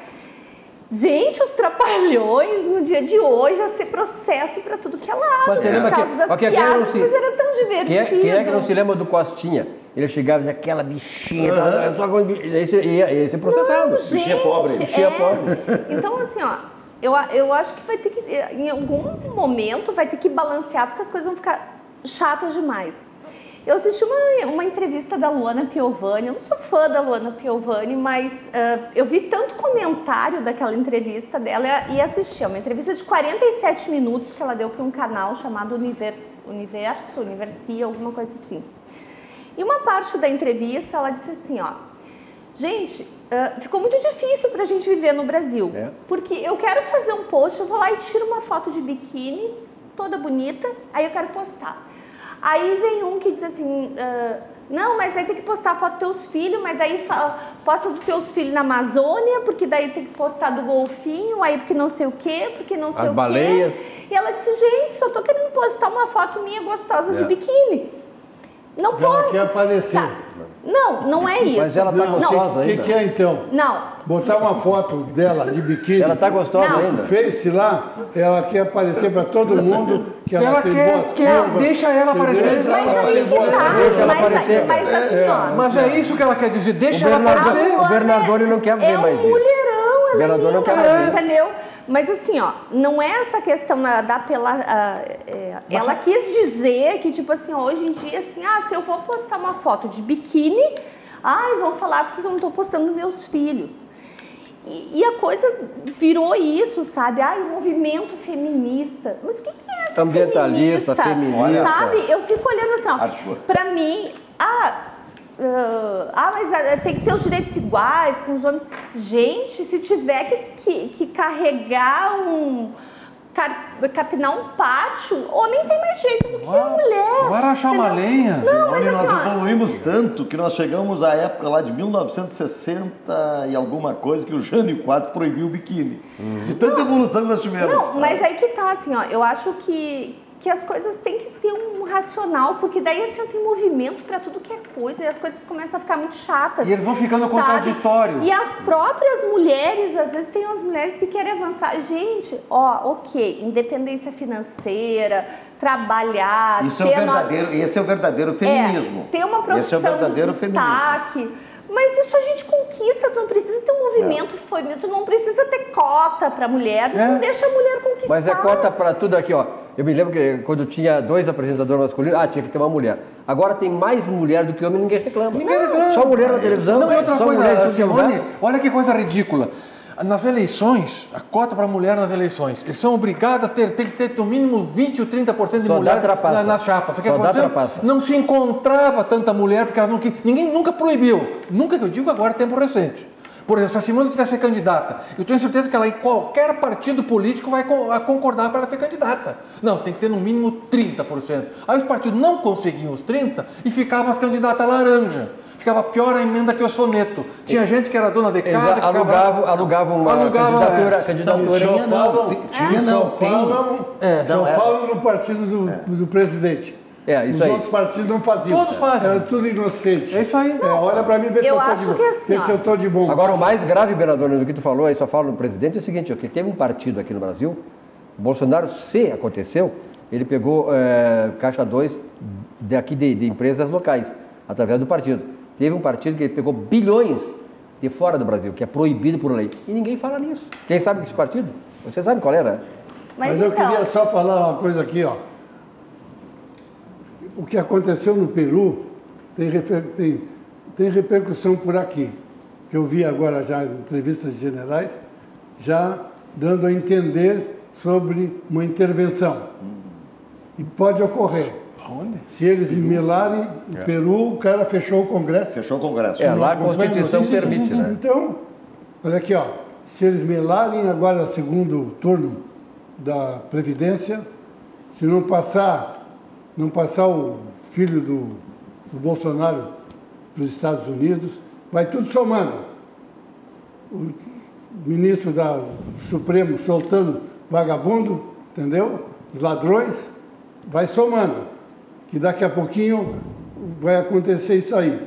Gente, os Trapalhões no dia de hoje ia ser processo para tudo que é lado. Mas você lembra por causa que- das mas que- quem piadas, se- mas era tão divertido. Quem é, quem é que não se lembra do Costinha? Ele chegava e dizia aquela bichinha, tá, só com- esse, esse processado. Não, gente, Bichinha pobre. Bichinha é. pobre. Então, assim, ó, eu, a- eu acho que vai ter que, em algum momento, vai ter que balancear, porque as coisas vão ficar chatas demais. Eu assisti uma, uma entrevista da Luana Piovani, eu não sou fã da Luana Piovani, mas ah, eu vi tanto comentário daquela entrevista dela e assisti. É uma entrevista de 47 minutos que ela deu para um canal chamado Universo, Universo, Universia, alguma coisa assim. E uma parte da entrevista ela disse assim, ó, gente, ah, ficou muito difícil para a gente viver no Brasil, É. porque eu quero fazer um post, eu vou lá e tiro uma foto de biquíni, toda bonita, aí eu quero postar. Aí vem um que diz assim, ah, não, mas aí tem que postar a foto dos teus filhos, mas daí posta dos teus filhos na Amazônia, porque daí tem que postar do golfinho, aí porque não sei o quê, porque não sei As o quê. baleias. E ela disse, gente, só tô querendo postar uma foto minha gostosa de É. biquíni. Não Ela posso. quer aparecer. Tá. Não, não é isso. Mas ela tá Não, gostosa O que, ainda. que é então? Não, Botar uma foto dela de biquíni. Ela tá gostosa Não. ainda. Face lá, ela quer aparecer para todo mundo que ela, Ela tem quer- boas quer- curvas, deixa ela aparecer. mas aí que tá. Deixa ela mas, aparecer, mas cara. assim, É, ó. Mas é isso que ela quer dizer, deixa O ela aparecer. o Bernardone não quer ver é mais um isso. mulherão, ela O Bernardone não é quer mais ver. entendeu? Mas assim, ó, não é essa questão da, da pela, ah, é, ela quis dizer que tipo assim, hoje em dia assim, ah, se eu vou postar uma foto de biquíni, ai, vão falar porque eu não tô postando meus filhos. E, e a coisa virou isso, sabe? Ai, o movimento feminista. Mas o que, que é essa Ambientalista, feminista. Sabe? Eu fico olhando assim, ó, Arthur. pra mim, ah, ah, ah, mas ah, tem que ter os direitos iguais com os homens. Gente, se tiver que, que, que carregar um. car- capinar um pátio, homem tem mais jeito do que a mulher. Vai achar uma lenha. Não, mas nós assim, ó, evoluímos tanto que nós chegamos à época lá de 1960 e alguma coisa que o Jânio IV proibiu o biquíni. De tanta evolução que nós tivemos. Não, mas aí que tá, assim, ó, eu acho que, que as coisas têm que ter um racional, porque daí assim, tem movimento pra tudo que é coisa e as coisas começam a ficar muito chatas. E eles vão ficando contraditórios. E as próprias mulheres, às vezes tem umas mulheres que querem avançar. Gente, ó, ok, independência financeira, trabalhar, Isso é o a nossa- verdadeiro, esse é o verdadeiro feminismo. é, ter uma profissão Esse é o verdadeiro de feminismo. destaque. Mas isso a gente conquista, tu não precisa ter um movimento feminino, tu não precisa ter cota para mulher, É. não deixa a mulher conquistar. Mas é cota para tudo aqui, ó. Eu me lembro que quando tinha dois apresentadores masculinos, ah, tinha que ter uma mulher. Agora tem mais mulher do que homem, ninguém reclama. Ninguém reclama. Só mulher na televisão, Não, e outra só mulher em coisa, é Simone, olha que coisa ridícula. Nas eleições, a cota para mulher nas eleições, eles são obrigados a ter, tem que ter no mínimo 20 ou 30% de Só dá mulher trapaça. na. Sabe o que Só dá trapaça. Não se encontrava tanta mulher porque ela não queria. Ninguém nunca proibiu. Nunca que eu digo agora, tempo recente. Por exemplo, se a Simone quiser ser candidata, eu tenho certeza que ela em qualquer partido político vai concordar para ela ser candidata. Não, tem que ter no mínimo 30%. Aí os partidos não conseguiam os 30% e ficavam as candidatas laranja. Ficava pior a emenda que o soneto. Tinha gente que era dona de casa, Exa- que ficava- alugavam uma Alugava, candidatura, é. candidatura. Não, tinha não, ti- tinha não, tem. É. Não, é. falam no partido do, do presidente. É, isso Os aí. outros partidos não faziam. Todos fazem. Era tudo inocente. É isso aí. É, olha pra mim ver se Eu acho de, que é assim, se eu tô de bom. Agora, o mais grave, Bernardino, do que tu falou, aí só fala no presidente, é o seguinte, ó, que teve um partido aqui no Brasil, o Bolsonaro, se aconteceu, ele pegou eh, caixa 2 daqui de, de empresas locais, através do partido. Teve um partido que ele pegou bilhões de fora do Brasil, que é proibido por lei. E ninguém fala nisso. Quem sabe que esse partido? Você sabe qual era? Mas, Mas eu então, queria só falar uma coisa aqui, ó. O que aconteceu no Peru tem, reper- tem- tem repercussão por aqui. Que eu vi agora já em entrevistas de generais, já dando a entender sobre uma intervenção. E pode ocorrer. Se eles melarem o Peru, o cara fechou o Congresso. Fechou o Congresso. É, lá a Não Constituição notícias? permite, né? Então, olha aqui, ó. Se eles melarem agora segundo turno da Previdência, se não passar, não passar o filho do, do Bolsonaro para os Estados Unidos, vai tudo somando. O ministro da, Supremo soltando vagabundo, entendeu? Os ladrões, vai somando. Que daqui a pouquinho vai acontecer isso aí.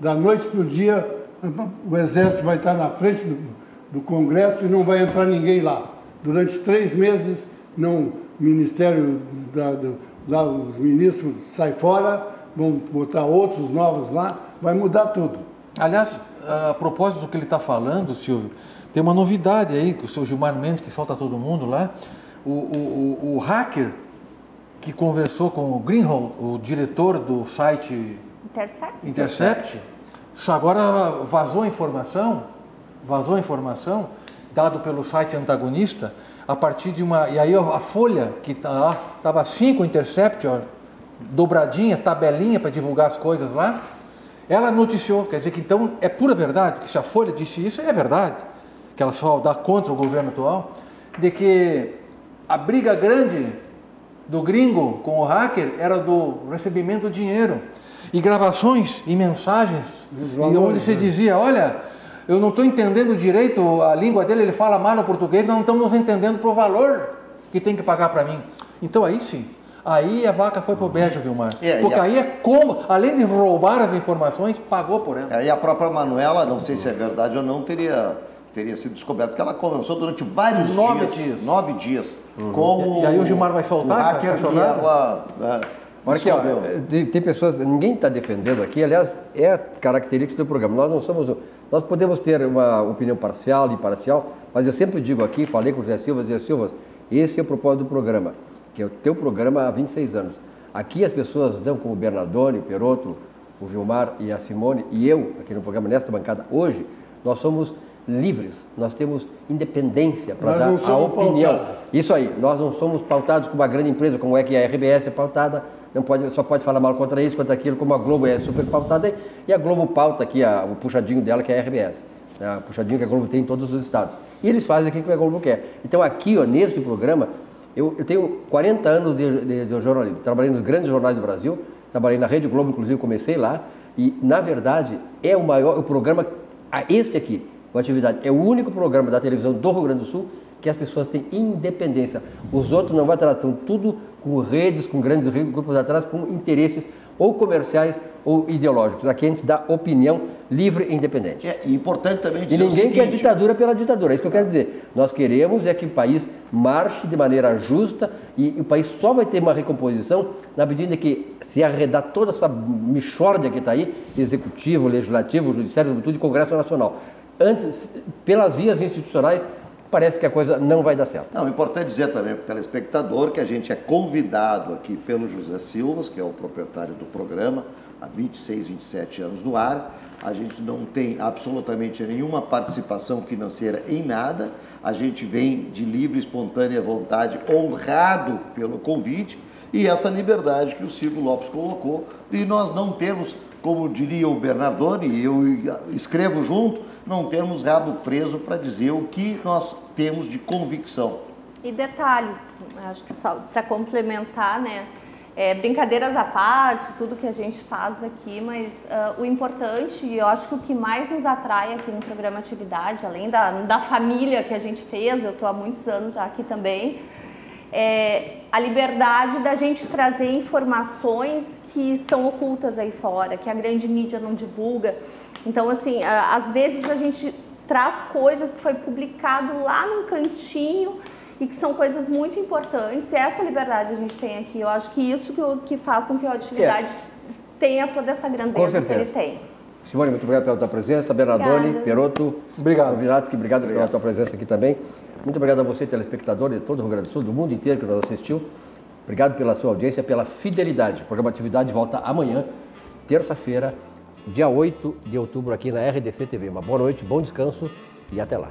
Da noite para o dia, o exército vai estar na frente do, do Congresso e não vai entrar ninguém lá. Durante três meses, não, Ministério da, do, lá, os ministros saem fora, vão botar outros novos lá, vai mudar tudo. Aliás, a propósito do que ele está falando, Silvio, tem uma novidade aí, que o seu Gilmar Mendes, que solta todo mundo lá, o, o, o, o hacker que conversou com o Greenholm, o diretor do site Intercept. Intercept, agora vazou a informação, vazou a informação, dado pelo site antagonista, a partir de uma. E aí a folha, que estava assim com o Intercept, ó, dobradinha, tabelinha para divulgar as coisas lá, ela noticiou, quer dizer que então é pura verdade, porque se a Folha disse isso, é verdade, que ela só dá contra o governo atual, de que a briga grande do gringo com o hacker era do recebimento de dinheiro. E gravações e mensagens, Os e valores, onde se né? dizia, olha, eu não estou entendendo direito a língua dele, ele fala mal o português, nós não estamos entendendo para o valor que tem que pagar para mim. Então aí sim, aí a vaca foi pro beijo, Vilmar. É, e Porque a- aí é como, além de roubar as informações, pagou por ela. Aí a própria Manuela, não sei se é verdade ou não, teria, teria sido descoberto que ela conversou durante vários Nove dias. dias. Nove dias. Com E aí o Gilmar vai soltar o essa hacker que cachorrada? ela né, Olha aqui, ó, descobriu. tem, tem pessoas, ninguém está defendendo aqui, aliás, é a característica do programa. Nós não somos, nós podemos ter uma opinião parcial, imparcial, mas eu sempre digo aqui, falei com o Zé Silva, Zé Silva, esse é o propósito do programa, que é o teu programa há 26 anos. Aqui as pessoas dão como o Bernardone, o Perotto, o Vilmar e a Simone, e eu, aqui no programa, nesta bancada, hoje, nós somos livres, nós temos independência para dar a opinião. pautados. Isso aí, nós não somos pautados como uma grande empresa, como é que a RBS é pautada, não pode, só pode falar mal contra isso, contra aquilo, como a Globo é super pautada, e a Globo pauta aqui a- o puxadinho dela, que é a RBS. né, O puxadinho que a Globo tem em todos os estados. E eles fazem aquilo que a Globo quer. Então aqui, ó, neste programa, eu, eu tenho 40 anos de, de- de jornalismo. Trabalhei nos grandes jornais do Brasil, trabalhei na Rede Globo, inclusive comecei lá, e na verdade é o maior, o programa, este aqui, o Atividade, é o único programa da televisão do Rio Grande do Sul que as pessoas têm independência. Os outros não vai tratar tudo com redes, com grandes grupos atrás, com interesses ou comerciais ou ideológicos. Aqui a gente dá opinião livre e independente. É importante também E dizer o ninguém quer seguinte, ditadura pela ditadura, é isso que eu quero dizer. Nós queremos é que o país marche de maneira justa E, o país só vai ter uma recomposição na medida que se arredar toda essa mixórdia que está aí, executivo, legislativo, judiciário, sobretudo, e Congresso Nacional. Antes, pelas vias institucionais, parece que a coisa não vai dar certo. Não, é importante dizer também para o telespectador que a gente é convidado aqui pelo José Silva, que é o proprietário do programa, há 26, 27 anos no ar. A gente não tem absolutamente nenhuma participação financeira em nada. A gente vem de livre, espontânea vontade, honrado pelo convite e essa liberdade que o Silvio Lopes colocou. E nós não temos como diria o Bernardoni, e eu escrevo junto, não temos rabo preso para dizer o que nós temos de convicção. E detalhe, acho que só para complementar, né? É, brincadeiras à parte, tudo que a gente faz aqui, mas uh, o importante, e eu acho que o que mais nos atrai aqui no programa Atividade, além da, da família que a gente fez, eu estou há muitos anos já aqui também, é, a liberdade da gente trazer informações que são ocultas aí fora, que a grande mídia não divulga. Então, assim, às vezes a gente traz coisas que foi publicado lá num cantinho e que são coisas muito importantes. E essa liberdade a gente tem aqui. Eu acho que isso que, que faz com que a atividade é. tenha toda essa grandeza que ele tem. Simone, muito obrigado pela tua presença. Bernardoni, Obrigada. Peroto, Obrigado. Vinatsky, obrigado, obrigado pela tua presença aqui também. Muito obrigado a você, telespectador de todo o Rio Grande do Sul, do mundo inteiro que nos assistiu. Obrigado pela sua audiência, pela fidelidade. O programa Atividade volta amanhã, terça-feira, dia 8 de outubro, aqui na RDC TV. Uma boa noite, bom descanso e até lá.